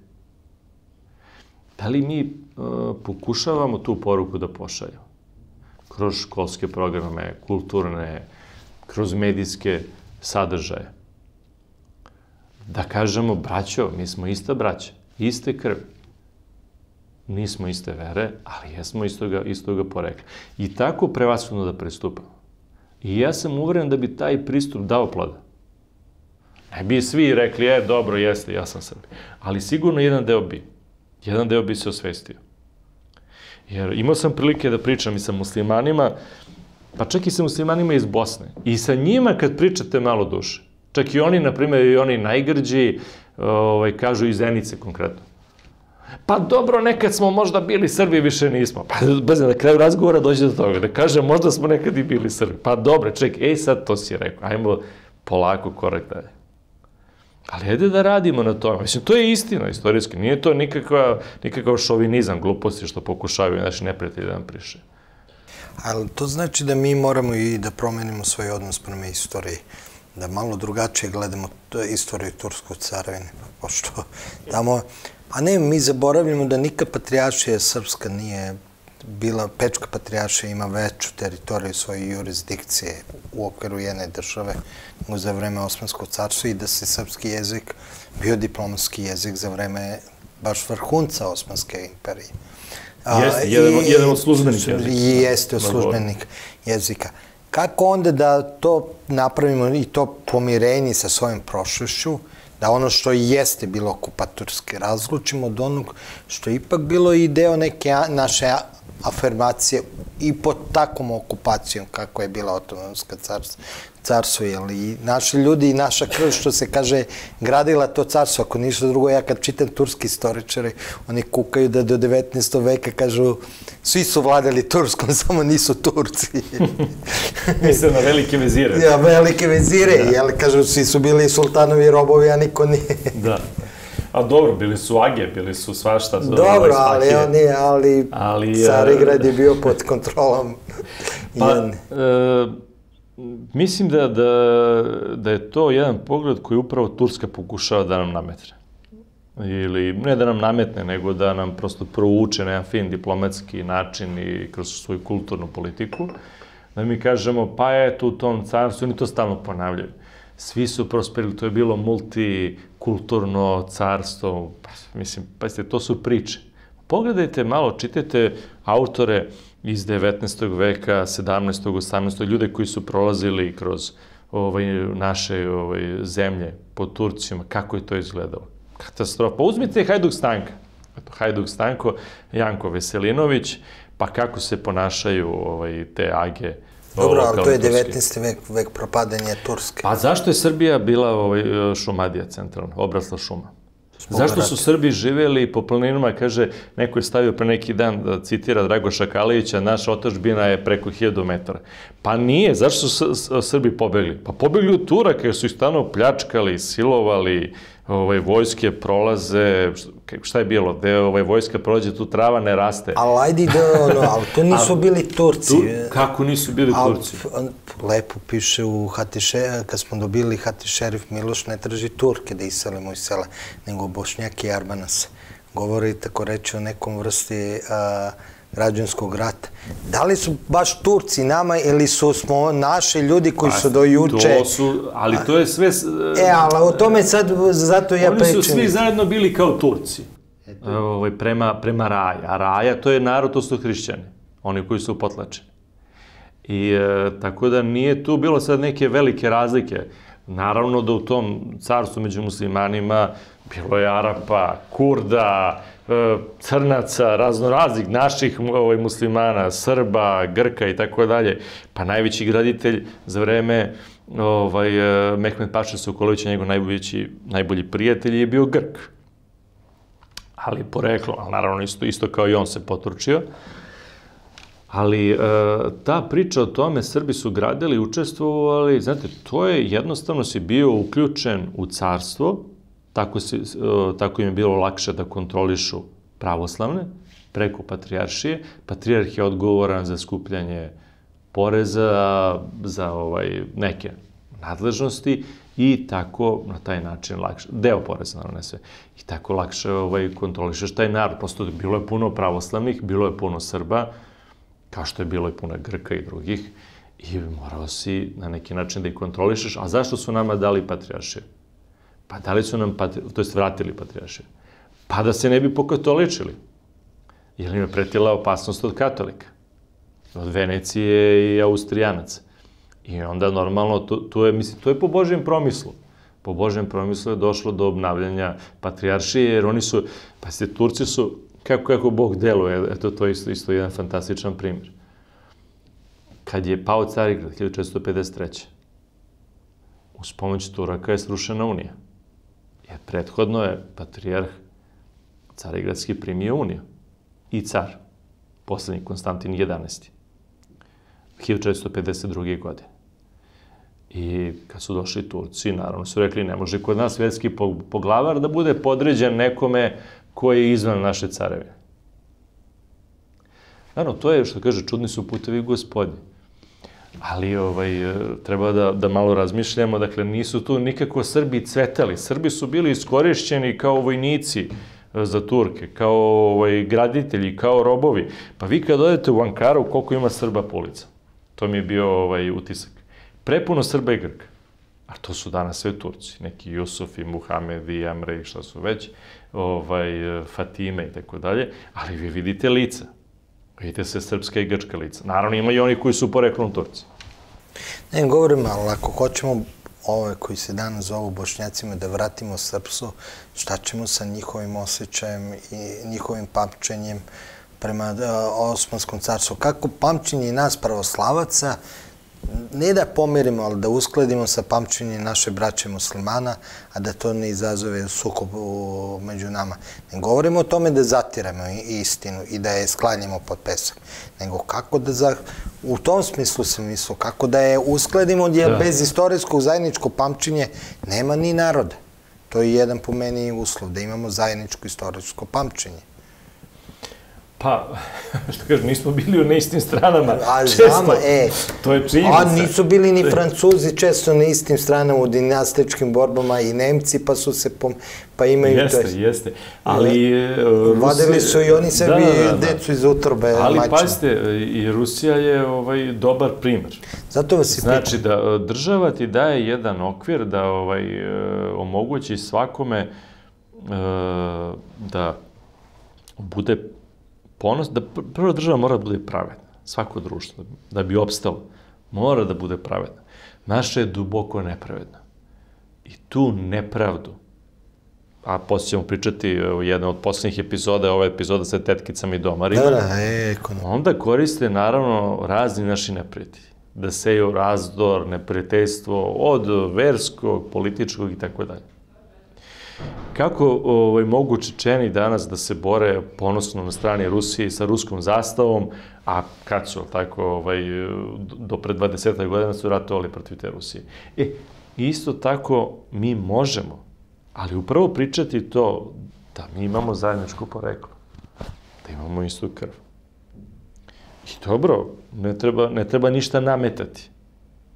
Da li mi uh, pokušavamo tu poruku da pošaljamo? Kroz školske programe, kulturne, kroz medijske sadržaje da kažemo, braćo, mi smo ista braća, iste krvi. Nismo iste vere, ali jesmo istoga, istoga porekla. I tako prevasudno da pristupamo. I ja sam uveren da bi taj pristup dao ploda. Ne bi svi rekli, e, dobro, jeste, ja sam Srbi. Ali sigurno jedan deo bi. Jedan deo bi se osvestio. Jer imao sam prilike da pričam i sa muslimanima, pa čak i sa muslimanima iz Bosne. I sa njima kad pričate malo duše, Čak i oni, na primjer, i oni najgrđi, ovaj, kažu i Zenice konkretno. Pa dobro, nekad smo možda bili Srbi, više nismo. Pa bez na kraju razgovora dođe do toga, da kaže možda smo nekad i bili Srbi. Pa dobro, ček, ej sad to si rekao, ajmo polako korak dalje. Ali ajde da radimo na tome. Mislim, to je istina istorijski. Nije to nikakva, nikakav šovinizam, gluposti što pokušavaju naši neprijatelji da nam priše. Ali to znači da mi moramo i da promenimo svoj odnos prema istoriji da malo drugačije gledamo istoriju Turskog carevine, pošto tamo, a ne, mi zaboravljamo da nikad patrijašija srpska nije bila, Pečka patrijašija ima veću teritoriju svoje jurisdikcije u okviru jedne države za vreme Osmanskog carstva i da se srpski jezik bio diplomatski jezik za vreme baš vrhunca Osmanske imperije. Jeste, jedan, jedan od službenih jezika. Jeste od službenih jezika. Kako onda da to napravimo i to pomirenje sa svojom prošlošću, da ono što jeste bilo okupatorski razlučimo od onog što je ipak bilo i deo neke naše afirmacije i pod takvom okupacijom kako je bila otomanska carstva, carstvo, jel? I naši ljudi i naša krv, što se kaže, gradila to carstvo. Ako ništa drugo, ja kad čitam turski istoričari, oni kukaju da do 19. veka kažu svi su vladali Turskom, samo nisu Turci. Misle na velike vezire. Ja, velike vezire, da. jel? Kažu, svi su bili sultanovi robovi, a niko nije. da. A dobro, bili su age, bili su svašta. Dobro, ali oni, ali, ali Carigrad je bio pod kontrolom. Pa, e, mislim da, da, da je to jedan pogled koji upravo Turska pokušava da nam nametne. Ili ne da nam nametne, nego da nam prosto prouče na jedan fin diplomatski način i kroz svoju kulturnu politiku. Da mi kažemo, pa je tu u tom carstvu, oni to stalno ponavljaju svi su prosperili, to je bilo multikulturno carstvo, pa, mislim, pazite, to su priče. Pogledajte malo, čitajte autore iz 19. veka, 17. 18. ljude koji su prolazili kroz ovaj, naše ovaj, zemlje pod Turcima, kako je to izgledalo. Katastrofa. Uzmite Hajduk Stanka. Eto, Hajduk Stanko, Janko Veselinović, pa kako se ponašaju ovaj, te age Dobro, ali to je 19. vek, vek propadanja Turske. Pa zašto je Srbija bila ovaj, šumadija centralna, obrasla šuma? Zašto su Srbi živeli po planinama, kaže, neko je stavio pre neki dan da citira Dragoša Kalijića, naša otačbina je preko 1000 metara. Pa nije, zašto su Srbi pobegli? Pa pobegli u Turaka jer su ih stano pljačkali, silovali, ovaj, vojske prolaze, šta je bilo, gde ovaj, vojska prolaze, tu trava ne raste. Ali ajde da, ono, ali to nisu bili Turci. Tu, kako nisu bili al, Turci? Lepo piše u Hatiše, kad smo dobili Hati šerif Miloš, ne traži Turke da iselimo iz sela, nego Bošnjaki i Arbanase. Govori tako reći o nekom vrsti a, građanskog rata. Da li su baš Turci nama ili su smo naši ljudi koji pa, su do juče... To su, ali to je sve... E, ali o tome sad, zato ja pričam. Oni su svi zajedno bili kao Turci. Ovaj, prema, prema Raja. A Raja to je narod, to su hrišćani. Oni koji su potlačeni. I e, tako da nije tu bilo sad neke velike razlike. Naravno da u tom carstvu među muslimanima bilo je Arapa, Kurda, E, crnaca, raznoraznih naših ovaj, muslimana, Srba, Grka i tako dalje. Pa najveći graditelj za vreme ovaj, e, Mehmed Paša Sokolovića, njegov najbolji, najbolji prijatelj je bio Grk. Ali poreklo, ali naravno isto, isto kao i on se potručio. Ali e, ta priča o tome, Srbi su gradili, učestvovali, znate, to je jednostavno si bio uključen u carstvo, Tako, se, tako im je bilo lakše da kontrolišu pravoslavne preko patrijaršije. Patrijarh je odgovoran za skupljanje poreza, za ovaj, neke nadležnosti i tako na taj način lakše, deo poreza naravno ne sve, i tako lakše ovaj, kontrolišeš taj narod. Prosto bilo je puno pravoslavnih, bilo je puno Srba, kao što je bilo i puno Grka i drugih, i morao si na neki način da ih kontrolišeš. A zašto su nama dali patrijaršije? Pa da li su nam, to jest vratili patrijaše? Pa da se ne bi pokatoličili. Jer im je pretila opasnost od katolika. Od Venecije i Austrijanaca. I onda normalno, to, to je, mislim, to je po Božjem promislu. Po Božjem promislu je došlo do obnavljanja patrijaršije, jer oni su, pa se Turci su, kako, kako Bog deluje, eto, to je isto, isto jedan fantastičan primjer. Kad je pao Carigrad 1453. Uz pomoć Turaka je srušena Unija. Jer prethodno je patrijarh Carigradski primio uniju i car, poslednji Konstantin 11. 1452. godine. I kad su došli Turci, naravno su rekli, ne može kod nas svetski poglavar da bude podređen nekome koji je izvan naše careve. Naravno, to je, što kaže, čudni su putevi gospodi ali ovaj, e, treba da, da malo razmišljamo, dakle nisu tu nikako Srbi cvetali. Srbi su bili iskorišćeni kao vojnici e, za Turke, kao ovaj, graditelji, kao robovi. Pa vi kad odete u Ankaru, koliko ima Srba po? To mi je bio ovaj, utisak. Prepuno Srba i Grka. A to su danas sve Turci. Neki Jusuf i Muhamed i Amre i šta su već, ovaj, e, Fatime i tako dalje. Ali vi vidite lica. Vidite se srpska i grčka lica. Naravno, ima i oni koji su poreklom Turci. Ne, govorim, ali ako hoćemo ove koji se danas zovu bošnjacima da vratimo srpsu, šta ćemo sa njihovim osjećajem i njihovim papčenjem prema uh, Osmanskom carstvu. Kako pamćenje nas pravoslavaca ne da pomirimo, ali da uskladimo sa pamćenjem naše braće muslimana, a da to ne izazove sukob među nama. Ne govorimo o tome da zatiramo istinu i da je sklanjamo pod pesak, nego kako da za... U tom smislu sam mislio, kako da je uskladimo, jer da. bez istorijskog zajedničkog pamćenja nema ni naroda. To je jedan po meni uslov, da imamo zajedničko istorijsko pamćenje. Pa, što kažem, nismo bili u neistim stranama. A često. e. To je činjenica. A nisu bili ni Francuzi često na istim stranama u dinastičkim borbama i Nemci, pa su se pom... pa imaju jeste, to. Jeste, jeste. Ali... Uh, Vadili su i oni sebi da, da, da. decu iz utrobe. Ali mača. pazite, i Rusija je ovaj dobar primer. Zato vas i Znači da e, država ti daje jedan okvir da ovaj, omogući svakome da bude ponos, da prva država mora da bude pravedna, svako društvo, da bi opstalo, mora da bude pravedna. Naša je duboko nepravedna. I tu nepravdu, a poslije ćemo pričati o jednoj od poslednjih epizoda, ova epizoda sa tetkicama i domarima, da, da, e, onda koriste naravno razni naši neprijatelji da seju razdor, neprijateljstvo od verskog, političkog i tako dalje. Kako ovaj, mogu Čečeni danas da se bore ponosno na strani Rusije sa ruskom zastavom, a kad su, tako, ovaj, do pred 20. godina su ratovali protiv te Rusije. E, isto tako mi možemo, ali upravo pričati to da mi imamo zajedničko poreklo, da imamo istu krv. I dobro, ne treba, ne treba ništa nametati,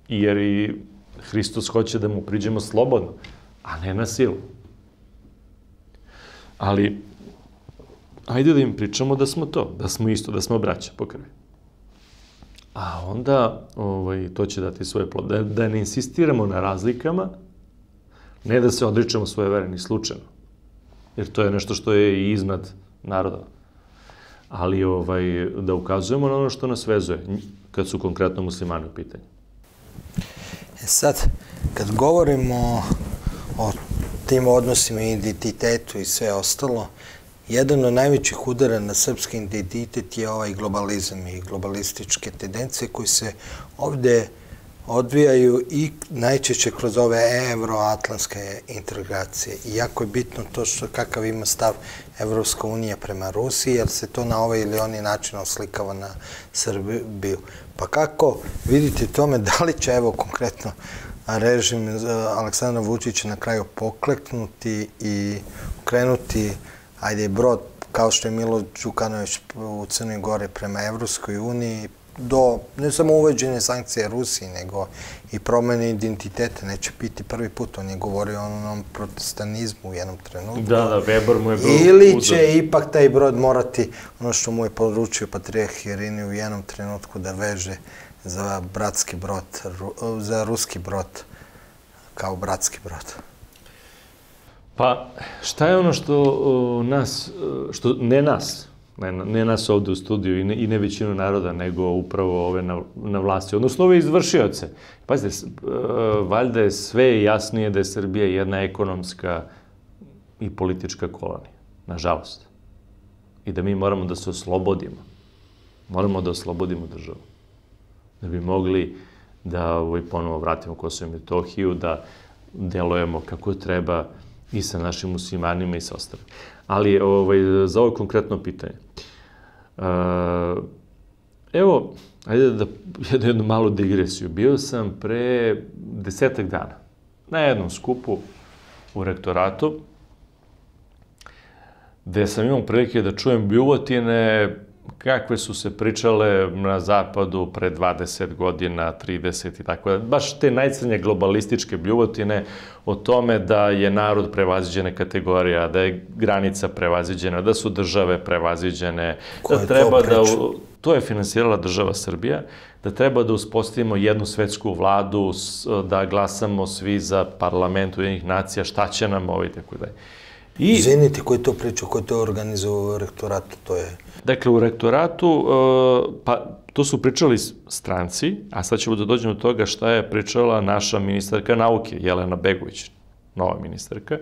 jer i Hristos hoće da mu priđemo slobodno, a ne na silu. Ali, ajde da im pričamo da smo to, da smo isto, da smo braća po krvi. A onda ovaj, to će dati svoje plode. Da, da ne insistiramo na razlikama, ne da se odričemo svoje vere ni slučajno. Jer to je nešto što je i iznad naroda. Ali ovaj, da ukazujemo na ono što nas vezuje, kad su konkretno muslimani u pitanju. E sad, kad govorimo o tim odnosima i identitetu i sve ostalo, jedan od najvećih udara na srpski identitet je ovaj globalizam i globalističke tendencije koji se ovde odvijaju i najčešće kroz ove evroatlantske integracije. I jako je bitno to što kakav ima stav Evropska unija prema Rusiji, jer se to na ovaj ili oni način oslikava na Srbiju. Pa kako vidite tome, da li će, evo konkretno, režim Aleksandra Vučića na kraju pokleknuti i krenuti, ajde, brod kao što je Milo Đukanović u Crnoj Gore prema Evropskoj uniji, do ne samo uveđene sankcije Rusiji, nego i promene identiteta. Neće biti prvi put. On je govorio o onom protestanizmu u jednom trenutku. Da, da, Weber mu je bio Ili će uzor. ipak taj brod morati, ono što mu je poručio Patrijah Irini u jednom trenutku da veže za bratski brod, za ruski brod, kao bratski brod. Pa, šta je ono što nas, što ne nas, ne, nas ovde u studiju i ne, i ne većinu naroda, nego upravo ove na, na vlasti, odnosno ove izvršioce. Pazite, valjda je sve jasnije da je Srbija jedna ekonomska i politička kolonija, nažalost. I da mi moramo da se oslobodimo. Moramo da oslobodimo državu da bi mogli da ovaj, ponovo vratimo Kosovo i Metohiju, da delujemo kako treba i sa našim muslimanima i sa ostalim. Ali ovaj, za ovo konkretno pitanje. Uh, evo, ajde da jednu, jednu malu digresiju. Bio sam pre desetak dana na jednom skupu u rektoratu, gde sam imao prilike da čujem bljuvotine kakve su se pričale na zapadu pre 20 godina, 30 i tako da. Baš te najcrnje globalističke bljuvotine o tome da je narod prevaziđena kategorija, da je granica prevaziđena, da su države prevaziđene, Ko da treba to da... To je finansirala država Srbija, da treba da uspostavimo jednu svetsku vladu, da glasamo svi za parlament Ujedinih nacija, šta će nam ovo i tako dalje. I... Izvinite, ko je to pričao, ko je to organizovao u rektoratu, to je... Dakle, u rektoratu, uh, pa to su pričali stranci, a sad ćemo da dođemo do toga šta je pričala naša ministarka nauke, Jelena Begović, nova ministarka.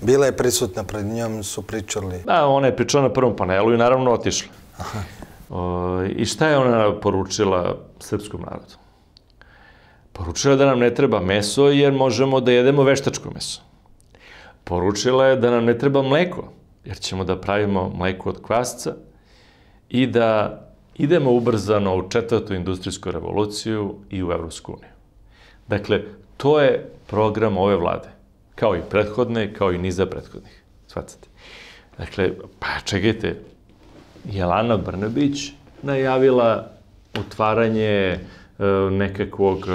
Bila je prisutna pred njom, su pričali... Da, ona je pričala na prvom panelu i naravno otišla. Aha. I šta je ona poručila srpskom narodu? Poručila da nam ne treba meso jer možemo da jedemo veštačko meso. Poručila je da nam ne treba mleko, jer ćemo da pravimo mleko od kvasca i da idemo ubrzano u četvrtu industrijsku revoluciju i u Evropsku uniju. Dakle, to je program ove vlade, kao i prethodne, kao i niza prethodnih. Svatate. Dakle, pa čekajte, Jelana Brnebić najavila otvaranje e, nekakvog e,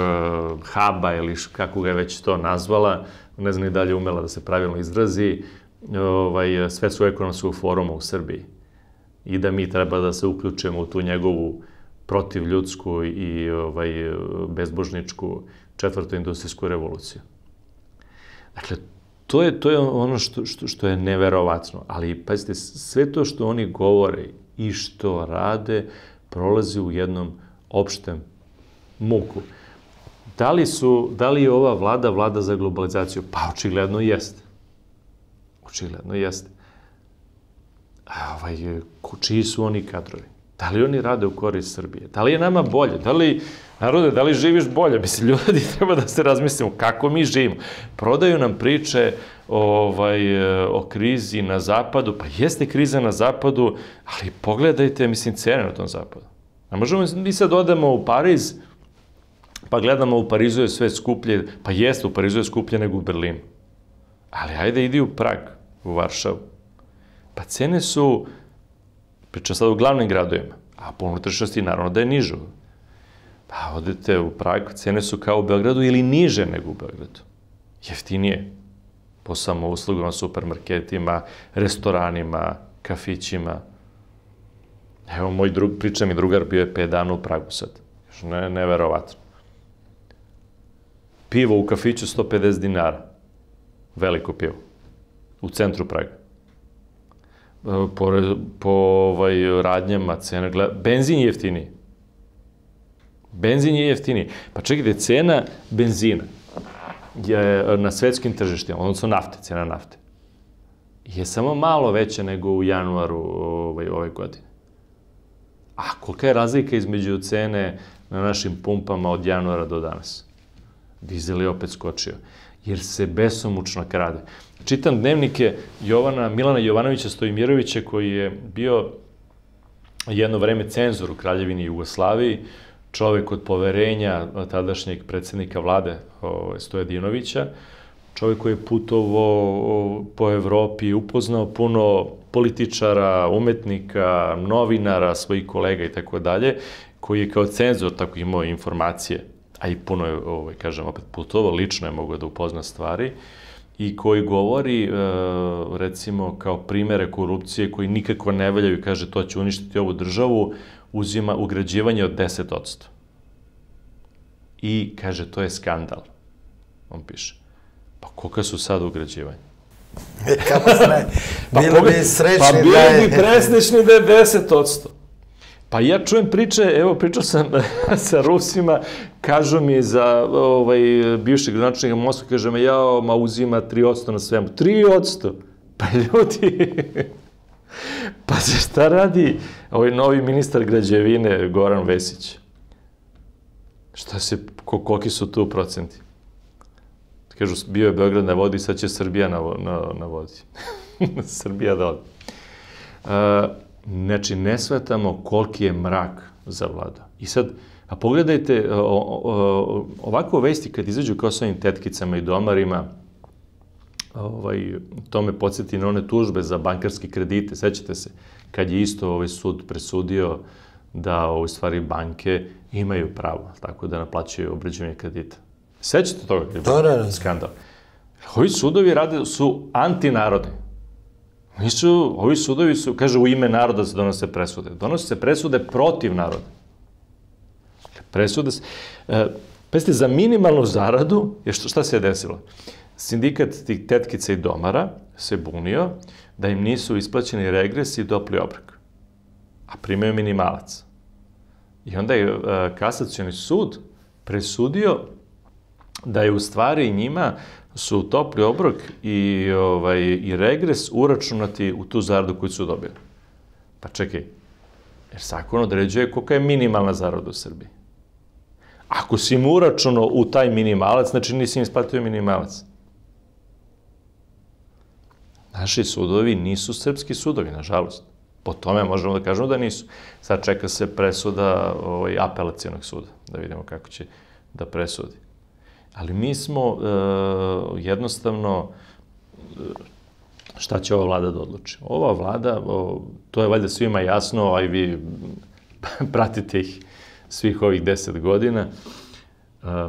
haba ili kako ga je već to nazvala, ne znam ni dalje umela da se pravilno izrazi, ovaj, svetskog ekonomskog foruma u Srbiji. I da mi treba da se uključimo u tu njegovu protivljudsku i ovaj, bezbožničku četvrtu industrijsku revoluciju. Dakle, to je, to je ono što, što, što je neverovatno. Ali, pazite, sve to što oni govore i što rade, prolazi u jednom opštem muku. Da li, su, da li je ova vlada vlada za globalizaciju? Pa, očigledno jeste. Očigledno jeste. A ovaj, čiji su oni kadrovi? Da li oni rade u korist Srbije? Da li je nama bolje? Da li, narode, da li živiš bolje? Mislim, ljudi treba da se razmislimo kako mi živimo. Prodaju nam priče ovaj, o krizi na zapadu, pa jeste kriza na zapadu, ali pogledajte, mislim, cene na tom zapadu. A možemo mi sad odemo u Pariz, pa gledamo u Parizu je sve skuplje, pa jeste, u Parizu je skuplje nego u Berlinu. Ali ajde, idi u Prag, u Varšavu. Pa cene su, priča sad u glavnim gradovima, a po unutrašnjosti naravno da je nižo. Pa odete u Prag, cene su kao u Beogradu ili niže nego u Beogradu. Jeftinije. Po samo uslugama, supermarketima, restoranima, kafićima. Evo, moj drug, priča mi drugar, bio je 5 dana u Pragu sad. Još ne, neverovatno. Pivo u kafiću 150 dinara. Veliko pivo. U centru Praga. E, po, po ovaj, radnjama, cena, gleda, benzin je jeftiniji. Benzin je jeftiniji. Pa čekajte, cena benzina je na svetskim tržištima, odnosno nafte, cena nafte, je samo malo veća nego u januaru ovaj, ove godine. A kolika je razlika između cene na našim pumpama od januara do danas? Dizel je opet skočio, jer se besomučno krade. Čitam dnevnike Jovana, Milana Jovanovića Stojimirovića, koji je bio jedno vreme cenzor u Kraljevini Jugoslaviji, čovek od poverenja tadašnjeg predsednika vlade Stojadinovića, čovek koji je putovo po Evropi, upoznao puno političara, umetnika, novinara, svojih kolega i tako dalje, koji je kao cenzor tako imao informacije, a i puno je, ovaj, kažem, opet putovo, lično je mogao da upozna stvari, i koji govori, e, recimo, kao primere korupcije koji nikako ne veljaju, kaže, to će uništiti ovu državu, uzima ugrađivanje od 10%. I kaže, to je skandal. On piše. Pa kolika su sad ugrađivanja? E, kako sre... pa, bilo bi srećni pa, bili da je... bi presrećni da je 10%. Pa ja čujem priče, evo pričao sam sa Rusima, kažu mi za ovaj, bivšeg gradonačnika Moskva, kaže me, jao, ma uzima 3% na svemu. 3%? Pa ljudi, pa se šta radi ovaj novi ministar građevine Goran Vesić? Šta se, koliki su tu procenti? Kažu, bio je Beograd na vodi, sad će Srbija na, na, na vodi. Srbija da. Uh, znači, ne svetamo koliki je mrak za vlada. I sad, a pogledajte, o, o, ovako vesti kad izađu kao s ovim tetkicama i domarima, ovaj, to me podsjeti na one tužbe za bankarske kredite, sećate se, kad je isto ovaj sud presudio da u stvari banke imaju pravo, tako da naplaćaju obrađivanje kredita. Sećate toga? Da, da, da. Skandal. Ovi sudovi rade, su antinarodni. Nisu, ovi sudovi su, kaže, u ime naroda se donose presude. Donose se presude protiv naroda. Presude se... E, Peste, za minimalnu zaradu, je što, šta se je desilo? Sindikat tih tetkica i domara se bunio da im nisu isplaćeni regres i dopli obrok. A primaju minimalac. I onda je e, kasacioni sud presudio da je u stvari njima su topli obrok i, ovaj, i regres uračunati u tu zaradu koju su dobili. Pa čekaj, Jer zakon određuje kolika je minimalna zarada u Srbiji. Ako si mu uračuno u taj minimalac, znači nisi im isplatio minimalac. Naši sudovi nisu srpski sudovi, nažalost. Po tome možemo da kažemo da nisu. Sad čeka se presuda ovaj, apelacijonog suda, da vidimo kako će da presudi. Ali mi smo e, jednostavno, e, šta će ova vlada da odluči? Ova vlada, to je valjda svima jasno, a i vi pratite ih svih ovih deset godina, e,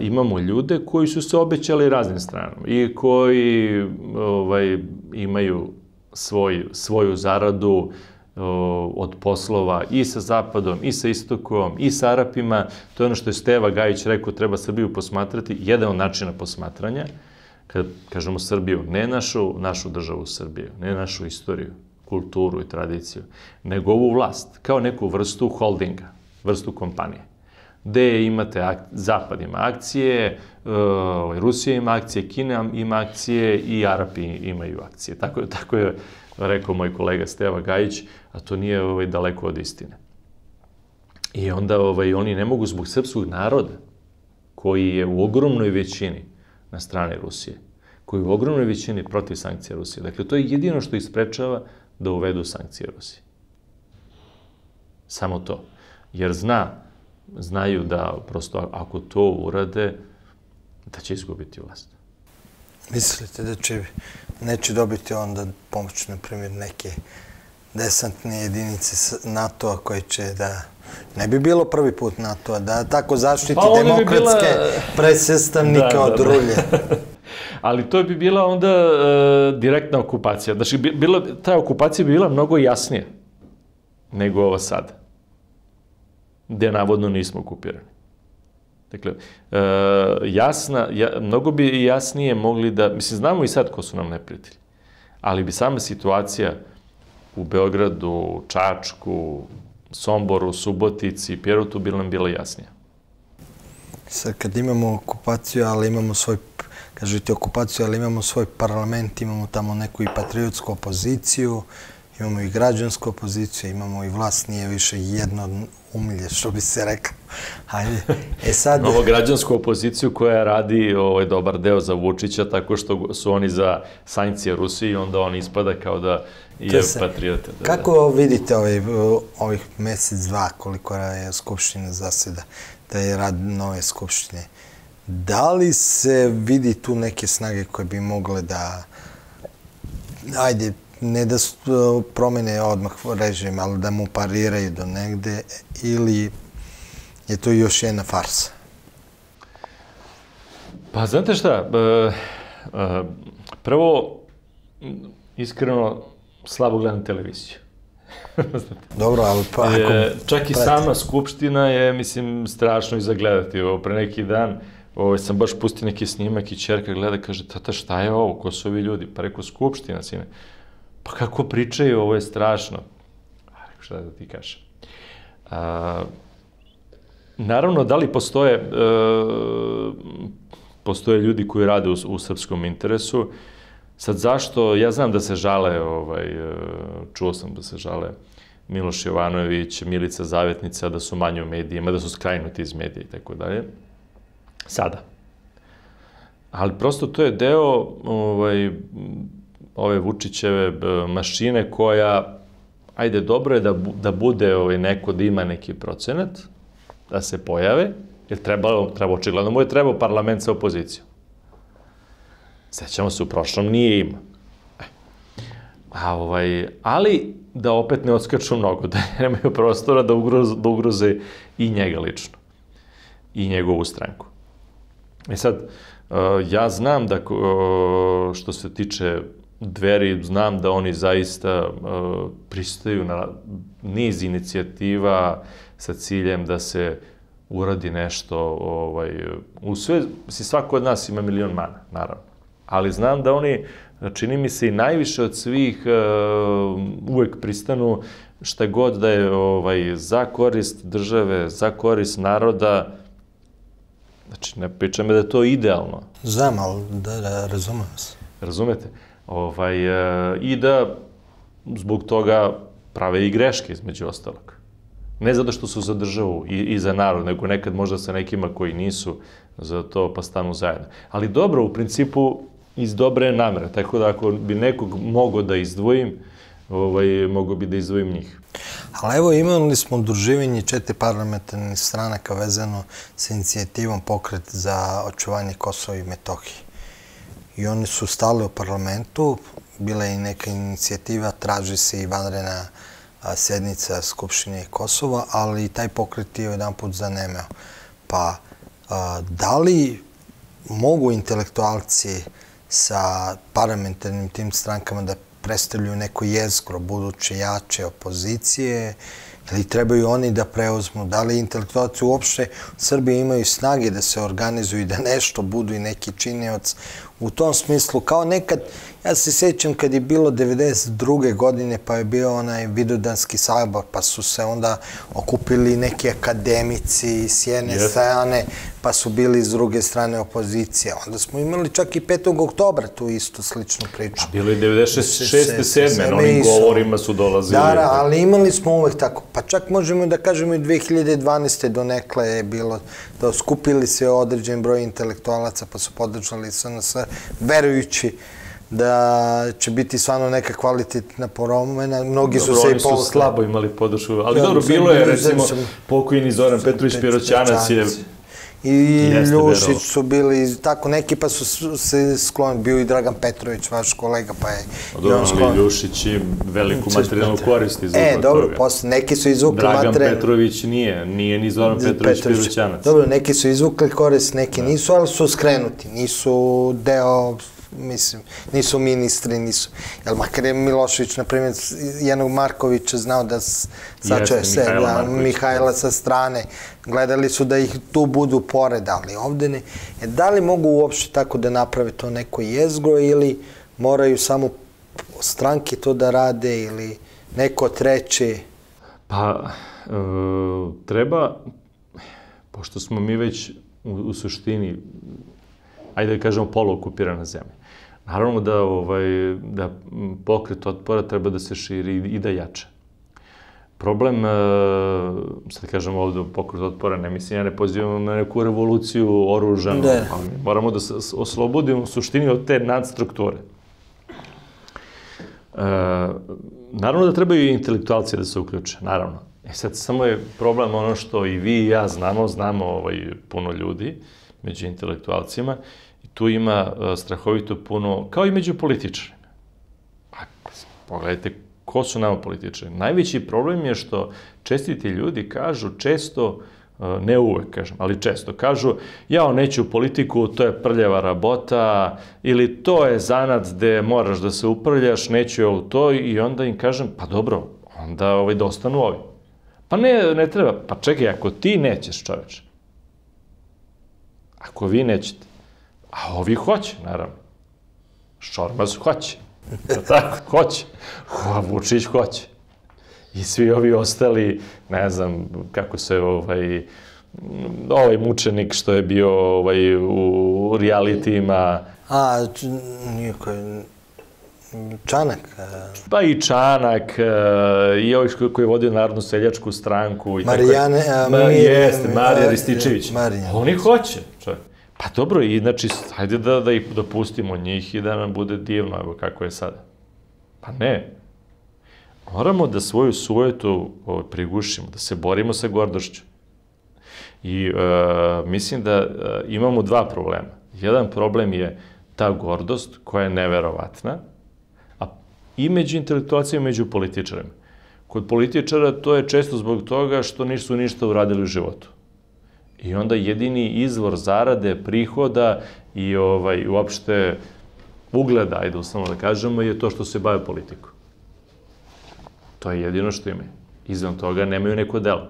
imamo ljude koji su se obećali raznim stranama i koji ovaj, imaju svoj, svoju zaradu od poslova i sa Zapadom, i sa Istokom, i sa Arapima. To je ono što je Steva Gajić rekao, treba Srbiju posmatrati, jedan od načina posmatranja, kad kažemo Srbiju, ne našu, našu državu Srbiju, ne našu istoriju, kulturu i tradiciju, nego ovu vlast, kao neku vrstu holdinga, vrstu kompanije gde imate Zapad ima akcije, uh, Rusija ima akcije, Kina ima akcije i Arapi imaju akcije. Tako, tako je rekao moj kolega Steva Gajić, a to nije ovaj, daleko od istine. I onda ovaj, oni ne mogu zbog srpskog naroda, koji je u ogromnoj većini na strane Rusije, koji je u ogromnoj većini protiv sankcija Rusije. Dakle, to je jedino što isprečava da uvedu sankcije Rusije. Samo to. Jer zna znaju da prosto ako to urade, da će izgubiti vlast. Mislite da će, neće dobiti onda pomoć, na primjer, neke desantne jedinice NATO-a koje će da... Ne bi bilo prvi put NATO-a da tako zaštiti pa demokratske bi bila... presestavnike da, od da, da. rulje. Ali to bi bila onda e, direktna okupacija. Znači, bilo, ta okupacija bi bila mnogo jasnija nego ova sada gde navodno nismo okupirani. Dakle, e, jasna, ja, mnogo bi jasnije mogli da, mislim, znamo i sad ko su nam neprijatelji, ali bi sama situacija u Beogradu, Čačku, Somboru, Subotici, Pjerotu bila nam bila jasnija. Sad, kad imamo okupaciju, ali imamo svoj, kažete okupaciju, ali imamo svoj parlament, imamo tamo neku i patriotsku opoziciju, imamo i građansku opoziciju, imamo i vlast, nije više jedno umilje, što bi se rekao. Hajde. E sad... Imamo građansku opoziciju koja radi ovaj dobar deo za Vučića, tako što su oni za sankcije Rusiji i onda on ispada kao da je se, patriota. Da, kako da. vidite ovaj, ovih mesec, dva, koliko je Skupština zaseda, da je rad nove Skupštine? Da li se vidi tu neke snage koje bi mogle da ajde, ne da promene odmah režim, ali da mu pariraju do negde, ili je to još jedna farsa? Pa, znate šta, e, e, prvo, iskreno, slabo gledam televiziju. Dobro, ali pa ako... E, čak i sama skupština je, mislim, strašno i zagledati. Ovo, pre neki dan, ovo, sam baš pustio neki snimak i čerka gleda, kaže, tata, šta je ovo, ko su ovi ljudi? Pa rekao, skupština, sine. Pa kako pričaju, ovo je strašno. A, šta da ti kažem. A, naravno, da li postoje, e, postoje ljudi koji rade u, u srpskom interesu, Sad zašto, ja znam da se žale, ovaj, e, čuo sam da se žale Miloš Jovanović, Milica Zavetnica, da su manje u medijima, da su skrajnuti iz medija i tako dalje. Sada. Ali prosto to je deo ovaj, ove Vučićeve mašine koja, ajde, dobro je da, da bude ovaj, neko da ima neki procenat, da se pojave, jer treba, treba očigledno mu je trebao parlament sa opozicijom. Sećamo se, u prošlom nije ima. E. A, ovaj, ali da opet ne odskaču mnogo, da nemaju prostora da ugroze, da ugroze i njega lično. I njegovu stranku. E sad, e, ja znam da što se tiče dveri, znam da oni zaista uh, pristaju na niz inicijativa sa ciljem da se uradi nešto, ovaj, u sve, si svako od nas ima milion mana, naravno. Ali znam da oni, čini mi se i najviše od svih, uh, uvek pristanu šta god da je ovaj, za korist države, za korist naroda, znači ne pričam da je to idealno. Znam, ali da, da razumem se. Razumete? Ovaj, e, I da zbog toga prave i greške između ostalog. Ne zato što su za državu i, i za narod, nego nekad možda sa nekima koji nisu za to pa stanu zajedno. Ali dobro, u principu iz dobre namere, tako da ako bi nekog mogo da izdvojim, ovaj, mogo bi da izdvojim njih. Ali evo imali smo udruživanje četiri parlamentarnih stranaka vezano sa inicijativom pokret za očuvanje Kosova i Metohije. I oni su stali u parlamentu, bila je i neka inicijativa, traži se i vanrena sednica Skupštine Kosova, ali taj pokret je jedan put zanemeo. Pa, da li mogu intelektualci sa parlamentarnim tim strankama da predstavljaju neko jezgro buduće jače opozicije ili trebaju oni da preuzmu? Da li intelektualci uopšte u Srbiji imaju snage da se organizuju i da nešto budu i neki činioc u tom smislu? Kao nekad, ja se sećam kad je bilo 92. godine pa je bio onaj vidodanski sabor pa su se onda okupili neki akademici s jedne yes. strane pa su bili s druge strane opozicije. Onda smo imali čak i 5. oktobra tu istu sličnu priču. A bilo je 96. 7. Na onim govorima su dolazili. Da, da, ali imali smo uvek tako. Pa čak možemo da kažemo i 2012. donekle je bilo da skupili se određen broj intelektualaca pa su podržali SNS, verujući da će biti stvarno neka kvalitetna poromena. Mnogi dobro, su se i povukli. Oni su slabo imali podršku, ali ja, dobro, bilo je, recimo, pokojni Zoran Petrović Piroćanac je i Ljušić su bili tako neki, pa su se skloni, bio i Dragan Petrović, vaš kolega, pa je i on sklon. Ljušić i veliku materijalnu korist izvukla E, dobro, posle, neki su izvukli materijalnu... Dragan Petrović nije, nije ni Zoran Petrović, Petrović Piroćanac. Dobro, neki su izvukli korist, neki da. nisu, ali su skrenuti, nisu deo mislim, nisu ministri, nisu, jel makar je Milošević, na primjer, jednog Markovića znao da sačuje se, da, Mihajla sa strane, gledali su da ih tu budu pored, ali ovde ne. E, da li mogu uopšte tako da naprave to neko jezgro ili moraju samo stranke to da rade ili neko treći? Pa, e, treba, pošto smo mi već u, u suštini, ajde da kažemo, poluokupirana zemlja. Naravno da, ovaj, da pokret otpora treba da se širi i da jače. Problem, e, sad kažem ovde, pokret otpora, ne mislim, ja ne pozivam na neku revoluciju oružanu, da. ali moramo da se oslobodimo u suštini od te nadstrukture. E, naravno da trebaju i intelektualci da se uključe, naravno. E sad, samo je problem ono što i vi i ja znamo, znamo ovaj, puno ljudi među intelektualcima, tu ima e, strahovito puno, kao i među političarima. Pa, pogledajte, ko su nama političari? Najveći problem je što čestiti ljudi kažu često, e, ne uvek kažem, ali često kažu, ja neću politiku, to je prljava rabota, ili to je zanat gde moraš da se uprljaš, neću ja u to, i onda im kažem, pa dobro, onda ovaj, dostanu ovi. Pa ne, ne treba, pa čekaj, ako ti nećeš, čoveč, ako vi nećete, A ovi hoće, naravno. Šormaz hoće. tako, hoće. Vučić hoće. I svi ovi ostali, ne znam kako se ovaj, ovaj mučenik što je bio ovaj, u realitijima. A, nije koji... Čanak. Pa i Čanak, e, i ovaj koji je vodio Narodnu seljačku stranku. I Marijane, tako, Ma, jeste, Marija Rističević. Marijan. Oni hoće, čovjek. Pa dobro, i znači, hajde da, da, da pustimo njih i da nam bude divno, evo kako je sada. Pa ne. Moramo da svoju sujetu ovaj, prigušimo, da se borimo sa gordošću. I e, mislim da e, imamo dva problema. Jedan problem je ta gordost koja je neverovatna, i među intelektualcima i među političarima. Kod političara to je često zbog toga što nisu ništa uradili u životu. I onda jedini izvor zarade, prihoda i ovaj, uopšte ugleda, ajde uslovno da kažemo, je to što se bave politikom. To je jedino što imaju. Izvan toga nemaju neko delo.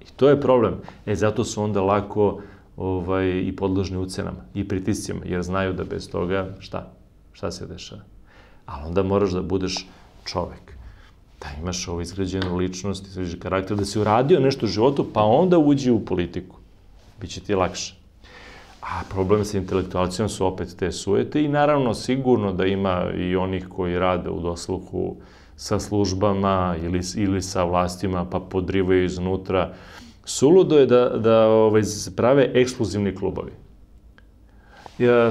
I to je problem. E, zato su onda lako ovaj, i podložni ucenama i pritiscima, jer znaju da bez toga šta? Šta se dešava? Ali onda moraš da budeš čovek. Da imaš ovo izgrađenu ličnost, izgrađen karakter, da si uradio nešto u životu, pa onda uđi u politiku bit će ti lakše. A problem sa intelektualcijom su opet te sujete i naravno sigurno da ima i onih koji rade u dosluhu sa službama ili, ili sa vlastima, pa podrivaju iznutra. Suludo je da, da ovaj, prave ekskluzivni klubovi.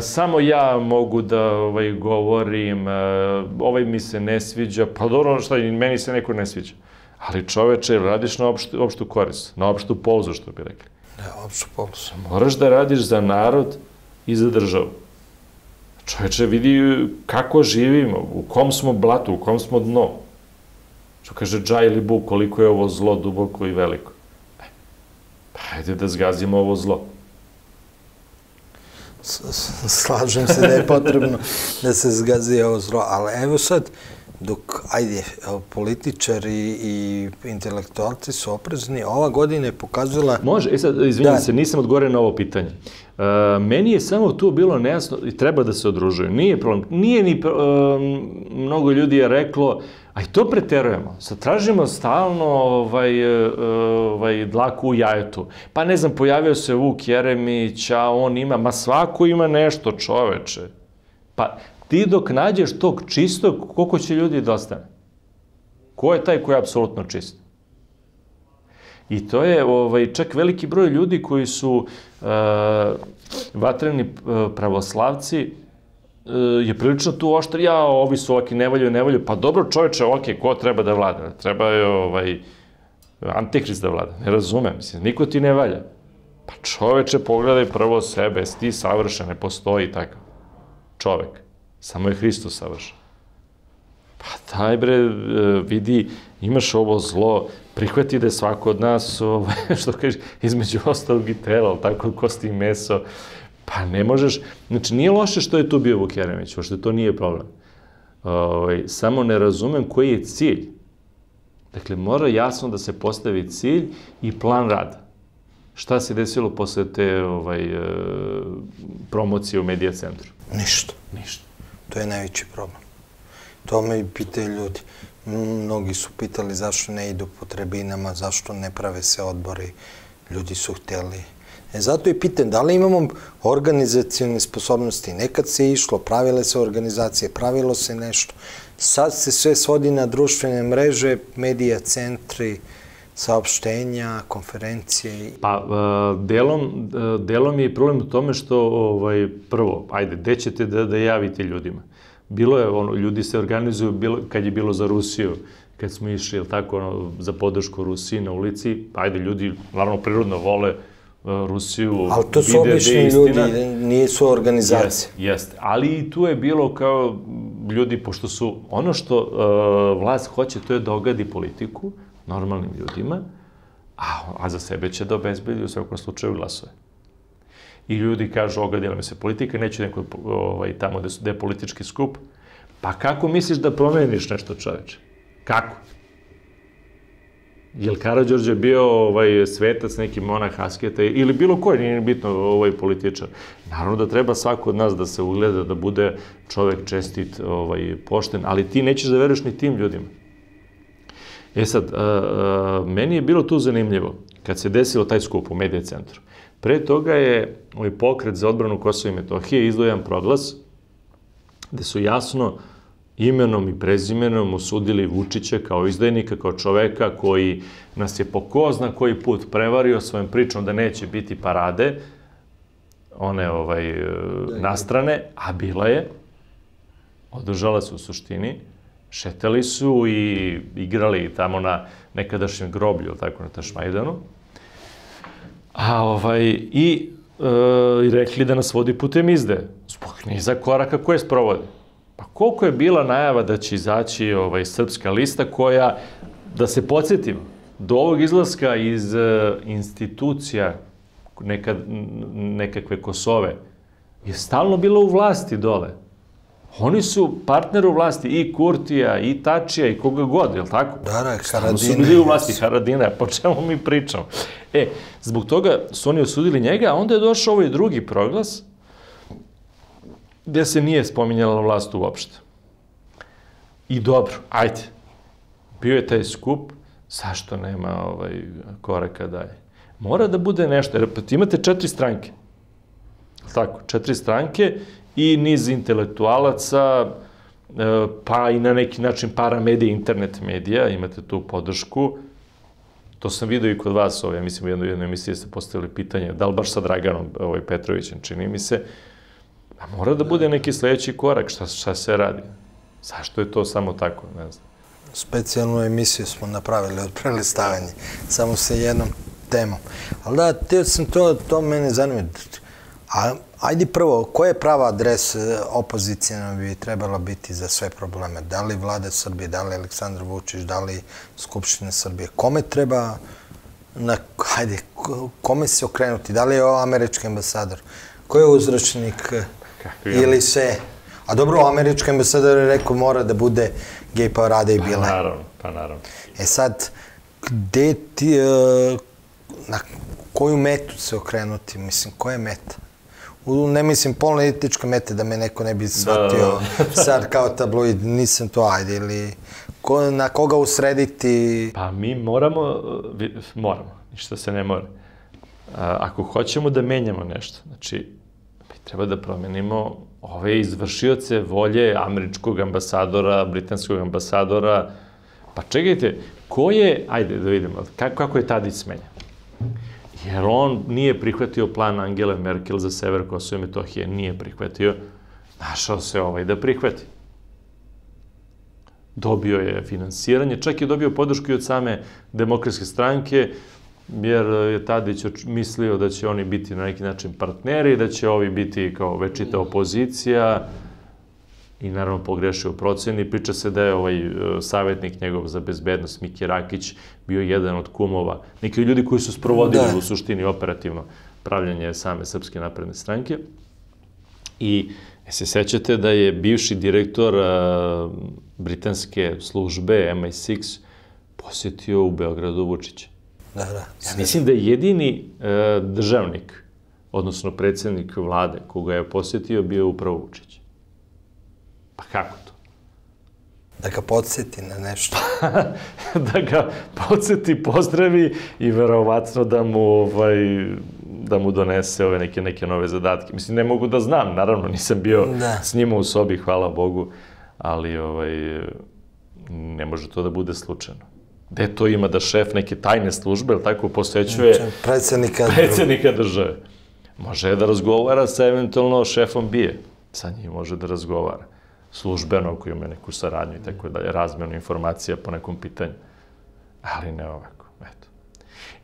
Samo ja mogu da ovaj, govorim, ovaj mi se ne sviđa, pa dobro, šta, meni se neko ne sviđa. Ali čoveče, radiš na opštu, opštu korist, na opštu polzu, što bi rekli. Ne, opštu polzu. Moraš da radiš za narod i za državu. Čoveče, vidi kako živimo, u kom smo blatu, u kom smo dno. Što kaže Džaj ili Bu, koliko je ovo zlo duboko i veliko. E, pa hajde da zgazimo ovo zlo. Slažem se da je potrebno da se zgazi ovo zlo, ali evo sad, dok, ajde, političari i intelektualci su oprezni, ova godina je pokazala... Može, e sad, izvinjam da. se, nisam odgovorio na ovo pitanje. Uh, meni je samo tu bilo nejasno, i treba da se odružuju, nije problem, nije ni, uh, mnogo ljudi je reklo, a i to preterujemo, sad tražimo stalno ovaj, uh, ovaj, dlaku u jajetu, pa ne znam, pojavio se Vuk Jeremić, a on ima, ma svako ima nešto, čoveče. Pa, ti dok nađeš tog čistog, koliko će ljudi da ostane? Ko je taj koji je apsolutno čist? I to je ovaj, čak veliki broj ljudi koji su uh, vatreni uh, pravoslavci, uh, je prilično tu oštar, ja, ovi su ovaki ne valjaju, ne valjaju, pa dobro čoveče, ok, ko treba da vlada? Treba je ovaj, antihrist da vlada, ne razumem, mislim, niko ti ne valja. Pa čoveče, pogledaj prvo sebe, ti savršen, ne postoji takav čovek. Samo je Hristos savršen. Pa daj bre, e, vidi, imaš ovo zlo, prihvati da je svako od nas, ovaj, što kažeš, između ostalog i tela, tako, kosti i meso. Pa ne možeš, znači nije loše što je tu bio Vuk Jeremić, što to nije problem. Ovaj, samo ne razumem koji je cilj. Dakle, mora jasno da se postavi cilj i plan rada. Šta se desilo posle te ovaj, e, promocije u medija centru? Ništa. Ništa. To je najveći problem. To me i pitaju ljudi. Mnogi su pitali zašto ne idu po trebinama, zašto ne prave se odbori. Ljudi su hteli. E, zato i pitan, da li imamo organizacijone sposobnosti? Nekad se išlo, pravile se organizacije, pravilo se nešto. Sad se sve svodi na društvene mreže, medija, centri, saopštenja, konferencije? Pa, e, delom, e, delom je problem u tome što, ovaj, prvo, ajde, gde ćete da, da javite ljudima? Bilo je, ono, ljudi se organizuju, bilo, kad je bilo za Rusiju, kad smo išli, ili tako, ono, za podršku Rusiji na ulici, pa ajde, ljudi, naravno, prirodno vole uh, Rusiju, Ali to su obični ljudi, nije su organizacije. Jeste, jeste. Ali i tu je bilo kao ljudi, pošto su, ono što uh, vlast hoće, to je da ogadi politiku, normalnim ljudima, a, a za sebe će da obezbedi u svakom slučaju glasove. I ljudi kažu, ogadila mi se politika, neću neko ovaj, tamo gde, su, gde je politički skup. Pa kako misliš da promeniš nešto čoveče? Kako? Jel Karadžorđe bio ovaj, svetac, neki monah asketa ili bilo koji, nije bitno ovaj političar. Naravno da treba svako od nas da se ugleda, da bude čovek čestit, ovaj, pošten, ali ti nećeš da veruješ ni tim ljudima. E sad, a, a, meni je bilo tu zanimljivo, kad se desilo taj skup u medije centru. Pre toga je ovaj pokret za odbranu Kosova i Metohije izdojan proglas, gde su jasno imenom i prezimenom osudili Vučića kao izdajnika, kao čoveka koji nas je po ko zna koji put prevario svojom pričom da neće biti parade, one ovaj, nastrane, a bila je, održala se u suštini, šetali su i igrali tamo na nekadašnjem groblju, tako na Tašmajdanu. A ovaj, i, e, i rekli da nas vodi putem izde, zbog niza koraka koje sprovode. Pa koliko je bila najava da će izaći ovaj, srpska lista koja, da se podsjetimo, do ovog izlaska iz uh, institucija nekad, nekakve Kosove, je stalno bila u vlasti dole. Oni su partner u vlasti i Kurtija, i Tačija, i koga god, je li tako? Da, da, Haradine. su bili u vlasti, Haradina, po čemu mi pričamo? E, zbog toga su oni osudili njega, a onda je došao ovaj drugi proglas, gde se nije spominjala vlast uopšte. I dobro, ajde, bio je taj skup, zašto nema ovaj koraka dalje? Mora da bude nešto, jer pa imate četiri stranke. Tako, četiri stranke i niz intelektualaca, pa i na neki način paramedija, internet medija, imate tu podršku. To sam vidio i kod vas, ovaj, mislim, u jednoj, jednoj emisiji ste postavili pitanje, da li baš sa Draganom ovaj, Petrovićem, čini mi se, a mora da bude neki sledeći korak, šta, šta se radi? Zašto je to samo tako, ne znam. Specijalnu emisiju smo napravili od prelistavanja, samo sa jednom temom. Ali da, teo sam to, to mene zanima. A, ajde prvo, koja je prava adres e, opozicijna bi trebala biti za sve probleme? Da li vlada Srbije, da li Aleksandar Vučić, da li Skupština Srbije? Kome treba, na, ajde, kome se okrenuti? Da li je ovo američki ambasador? Ko je uzročnik Kako ili sve? A dobro, američki ambasador je rekao mora da bude gej pa rade i bila. Pa naravno, pa naravno. E sad, gde ti, uh, na koju metu se okrenuti? Mislim, koja je meta? Ne mislim političke mete da me neko ne bi shvatio da, da. sad kao tabloid, nisam to ajde ili ko, na koga usrediti? Pa mi moramo, moramo, ništa se ne mora. Ako hoćemo da menjamo nešto, znači, mi treba da promenimo ove izvršioce volje američkog ambasadora, britanskog ambasadora, pa čekajte, ko je, ajde da vidimo, kako, kako je Tadić smenjen? Jer on nije prihvatio plan Angele Merkel za sever Kosova i Metohije, nije prihvatio, našao se ovaj da prihvati. Dobio je finansiranje, čak je dobio podršku i od same demokratske stranke, jer je Tadić mislio da će oni biti na neki način partneri, da će ovi biti kao večita opozicija, i naravno pogrešio u proceni. Priča se da je ovaj e, savjetnik njegov za bezbednost, Miki Rakić, bio jedan od kumova. Neki ljudi koji su sprovodili da. u suštini operativno pravljanje same Srpske napredne stranke. I e, se sećate da je bivši direktor a, e, britanske službe MI6 posjetio u Beogradu Vučića. Da, da. Ja mislim da je jedini državnik, odnosno predsednik vlade, koga je posjetio, bio upravo Vučić. Pa kako to? Da ga podsjeti na nešto. da ga podsjeti, pozdravi i verovatno da mu, ovaj, da mu donese ove neke, neke nove zadatke. Mislim, ne mogu da znam, naravno, nisam bio da. s njima u sobi, hvala Bogu, ali ovaj, ne može to da bude slučajno. Gde to ima da šef neke tajne službe, ili tako, posećuje znači, predsednika, predsednika države. Može da razgovara sa eventualno šefom bije. Sa njim može da razgovara službeno, ako imaju neku saradnju i tako dalje, razmenu informacija po nekom pitanju. Ali ne ovako, eto.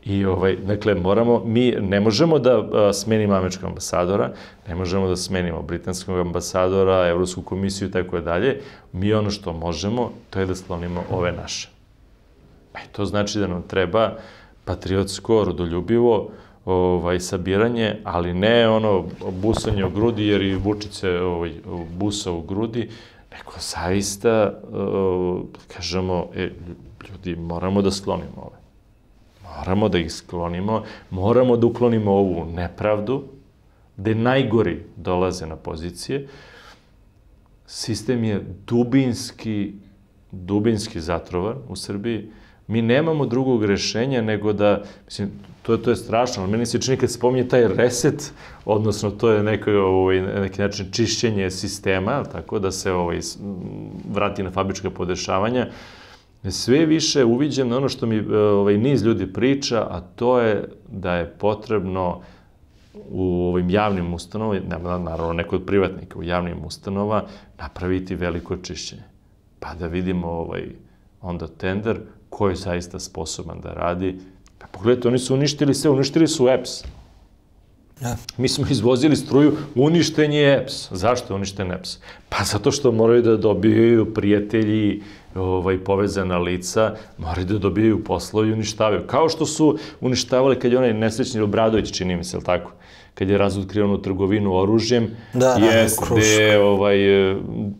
I ovaj, dakle, moramo, mi ne možemo da a, smenimo američkog ambasadora, ne možemo da smenimo britanskog ambasadora, Evropsku komisiju i tako dalje. Mi ono što možemo, to je da sklonimo ove naše. E, to znači da nam treba patriotsko, rodoljubivo, ovaj, sabiranje, ali ne ono busanje u grudi, jer i Vučice ovaj, busa u grudi, nego zaista, uh, kažemo, e, ljudi, moramo da sklonimo ove. Moramo da ih sklonimo, moramo da uklonimo ovu nepravdu, gde najgori dolaze na pozicije. Sistem je dubinski, dubinski zatrovan u Srbiji. Mi nemamo drugog rešenja nego da, mislim, to je, to je strašno, ali meni se čini kad se spominje taj reset, odnosno to je neko, ovaj, neki način čišćenje sistema, tako da se ovaj, vrati na fabrička podešavanja, sve više uviđam na ono što mi ovaj, niz ljudi priča, a to je da je potrebno u ovim javnim ustanovama, naravno neko od privatnika u javnim ustanova, napraviti veliko čišćenje. Pa da vidimo ovaj, onda tender ko je zaista sposoban da radi, Pa pogledajte, oni su uništili sve, uništili su EPS. Ja. Mi smo izvozili struju, uništen je EPS. Zašto je uništen EPS? Pa zato što moraju da dobijaju prijatelji, ovaj, povezana lica, moraju da dobijaju poslovi i uništavaju. Kao što su uništavali kad je onaj nesrećni Obradović, čini mi se, ili tako? kad je razotkrio onu trgovinu oružjem, da, da, jest, gde, ovaj,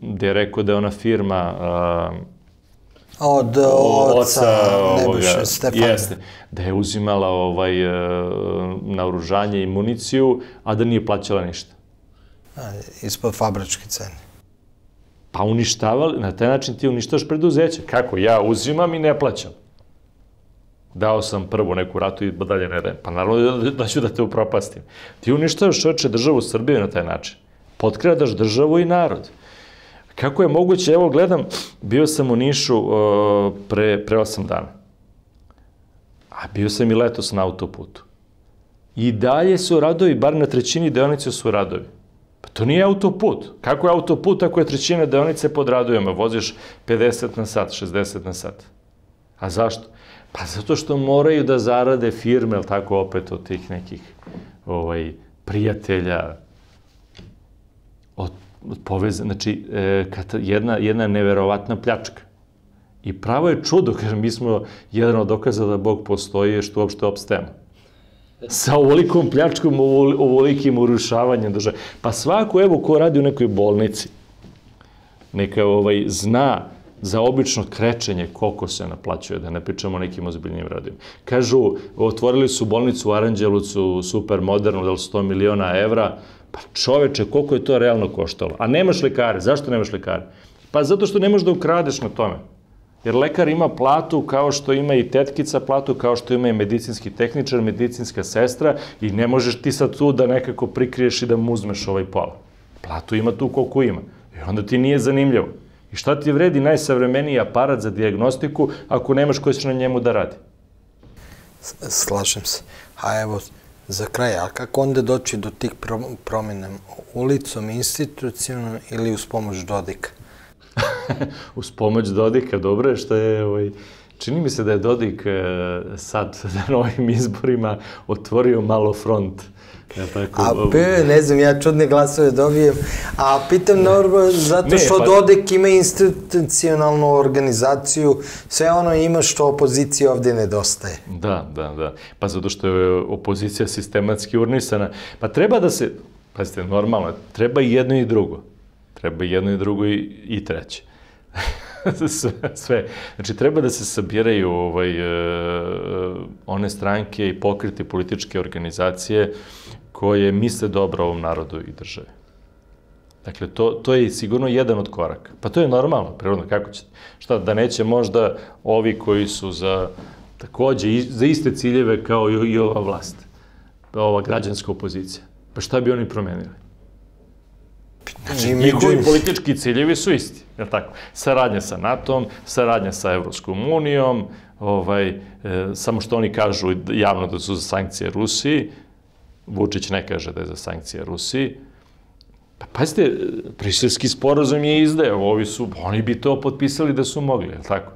gde je rekao da je ona firma, od oca Nebojše Stefana. Jeste, da je uzimala ovaj, e, naoružanje i municiju, a da nije plaćala ništa. A, ispod fabričke cene. Pa uništavali, na taj način ti uništavaš preduzeće. Kako? Ja uzimam i ne plaćam. Dao sam prvo neku ratu i dalje ne dajem. Pa naravno da, da ću da te upropastim. Ti uništavaš čoveče državu Srbije na taj način. Potkradaš državu i narod. Kako je moguće, evo gledam, bio sam u Nišu uh, pre, pre 8 dana. A bio sam i letos na autoputu. I dalje su radovi, bar na trećini deonice su radovi. Pa to nije autoput. Kako je autoput ako je trećina deonice pod radovima? Voziš 50 na sat, 60 na sat. A zašto? Pa zato što moraju da zarade firme, ali tako opet od tih nekih ovaj, prijatelja, poveze, znači e, jedna, jedna neverovatna pljačka. I pravo je čudo, kažem, mi smo jedan od dokaza da Bog postoji što uopšte opstajemo. Sa ovolikom pljačkom, ovolikim urušavanjem države. Pa svako, evo, ko radi u nekoj bolnici, neka ovaj, zna za obično krečenje koliko se naplaćuje, da ne pričamo o nekim ozbiljnim radima. Kažu, otvorili su bolnicu u Aranđelucu, super modernu, da li 100 miliona evra, pa čoveče, koliko je to realno koštalo? A nemaš lekare, zašto nemaš lekare? Pa zato što ne možeš da ukradeš na tome. Jer lekar ima platu kao što ima i tetkica platu, kao što ima i medicinski tehničar, medicinska sestra i ne možeš ti sad tu da nekako prikriješ i da mu uzmeš ovaj pola. Platu ima tu koliko ima. I onda ti nije zanimljivo. I šta ti vredi najsavremeniji aparat za diagnostiku ako nemaš ko će na njemu da radi? Slažem se. A evo, za kraj, a kako onda doći do tih promjena? Ulicom, institucionalno ili uz pomoć Dodika? uz pomoć Dodika, dobro je što je, ovaj, čini mi se da je Dodik e, sad na novim izborima otvorio malo front Ja, tako, a pe, ne znam, ja čudne glasove dobijem. A pitam Norba, zato što pa... Dodek ima institucionalnu organizaciju, sve ono ima što opoziciji ovde nedostaje. Da, da, da. Pa zato što je opozicija sistematski urnisana. Pa treba da se, pazite, normalno, treba i jedno i drugo. Treba i jedno i drugo i, i treće. sve, sve. Znači, treba da se sabiraju ovaj, uh, one stranke i pokriti političke organizacije koje misle dobro ovom narodu i državi. Dakle, to, to je sigurno jedan od koraka. Pa to je normalno, prirodno, kako će, šta, da neće možda ovi koji su za takođe, za iste ciljeve kao i, i ova vlast, ova građanska opozicija. Pa šta bi oni promenili? Znači, njihovi politički ciljevi su isti, je tako? Saradnja sa NATO-om, saradnja sa Evropskom unijom, ovaj, e, samo što oni kažu javno da su za sankcije Rusiji, Vučić ne kaže da je za sankcije Rusiji. Pa pazite, prišelski sporazum je izdaje, ovi su, oni bi to potpisali da su mogli, je li tako?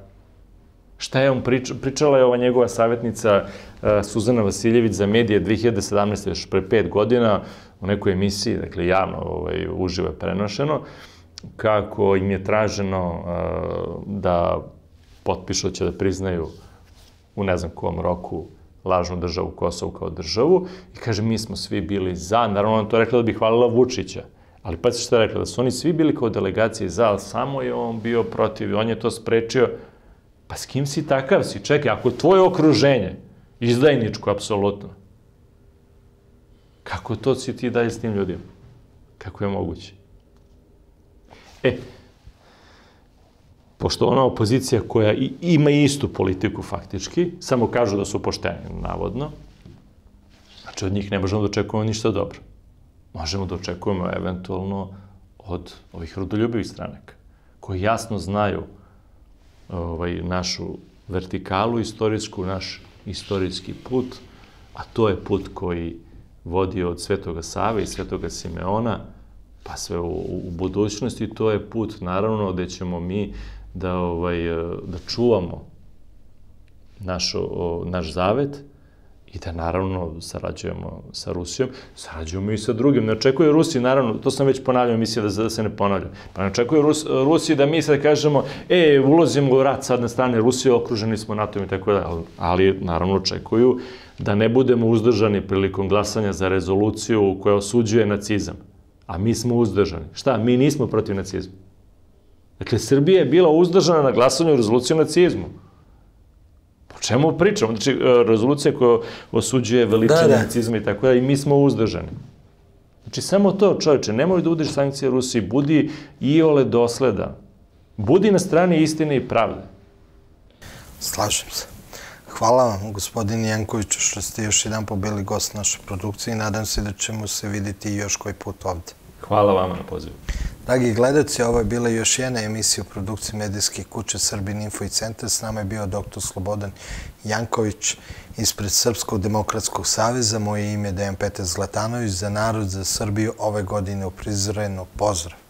Šta je on priča, pričala je ova njegova savjetnica uh, Suzana Vasiljević za medije 2017. još pre pet godina u nekoj emisiji, dakle javno ovaj, uživo je prenošeno, kako im je traženo uh, da potpišu, će da priznaju u ne znam kom roku lažnu državu Kosovu kao državu i kaže mi smo svi bili za, naravno on to rekla da bi hvalila Vučića, ali pa što je rekla, da su oni svi bili kao delegacije za, ali samo je on bio protiv, on je to sprečio, pa s kim si takav si? Čekaj, ako tvoje okruženje, izdajničko, apsolutno, kako to si ti dalje s tim ljudima? Kako je moguće? E, pošto ona opozicija koja ima istu politiku faktički, samo kažu da su pošteni, navodno, znači od njih ne možemo da očekujemo ništa dobro. Možemo da očekujemo eventualno od ovih rodoljubivih stranaka, koji jasno znaju ovaj, našu vertikalu istorijsku, naš istorijski put, a to je put koji vodi od Svetoga Save i Svetoga Simeona, pa sve u, u budućnosti, to je put, naravno, gde ćemo mi da, ovaj, e, da čuvamo naš, o, naš zavet i da naravno sarađujemo sa Rusijom, sarađujemo i sa drugim. Ne očekuje Rusi, naravno, to sam već ponavljao, mislim da, da se ne ponavlja. Pa ne očekuje Rus, Rusi da mi sad kažemo, e, ulazimo u rat sad na strane Rusije, okruženi smo NATO i tako da, ali naravno očekuju da ne budemo uzdržani prilikom glasanja za rezoluciju koja osuđuje nacizam. A mi smo uzdržani. Šta? Mi nismo protiv nacizma. Dakle, Srbija je bila uzdržana na glasanju rezolucije o nacizmu. Po čemu pričamo? Znači, e, rezolucija koja osuđuje veličanje da, da. nacizma i tako da, i mi smo uzdržani. Znači, samo to, čovječe, nemoj da udiš sankcije Rusiji, budi i ole dosledan. Budi na strani istine i pravde. Slažem se. Hvala vam, gospodin Jankoviću, što ste još jedan pobili gost naše produkcije i nadam se da ćemo se videti još koji put ovde. Hvala vama na pozivu. Dragi gledalci, ovo je bila još jedna emisija u produkciji medijskih kuće Srbin Info i Centar. S nama je bio dr. Slobodan Janković ispred Srpskog demokratskog saveza. Moje ime je Dejan Petar Zlatanović. Za narod, za Srbiju ove godine u prizorenu. Pozdrav!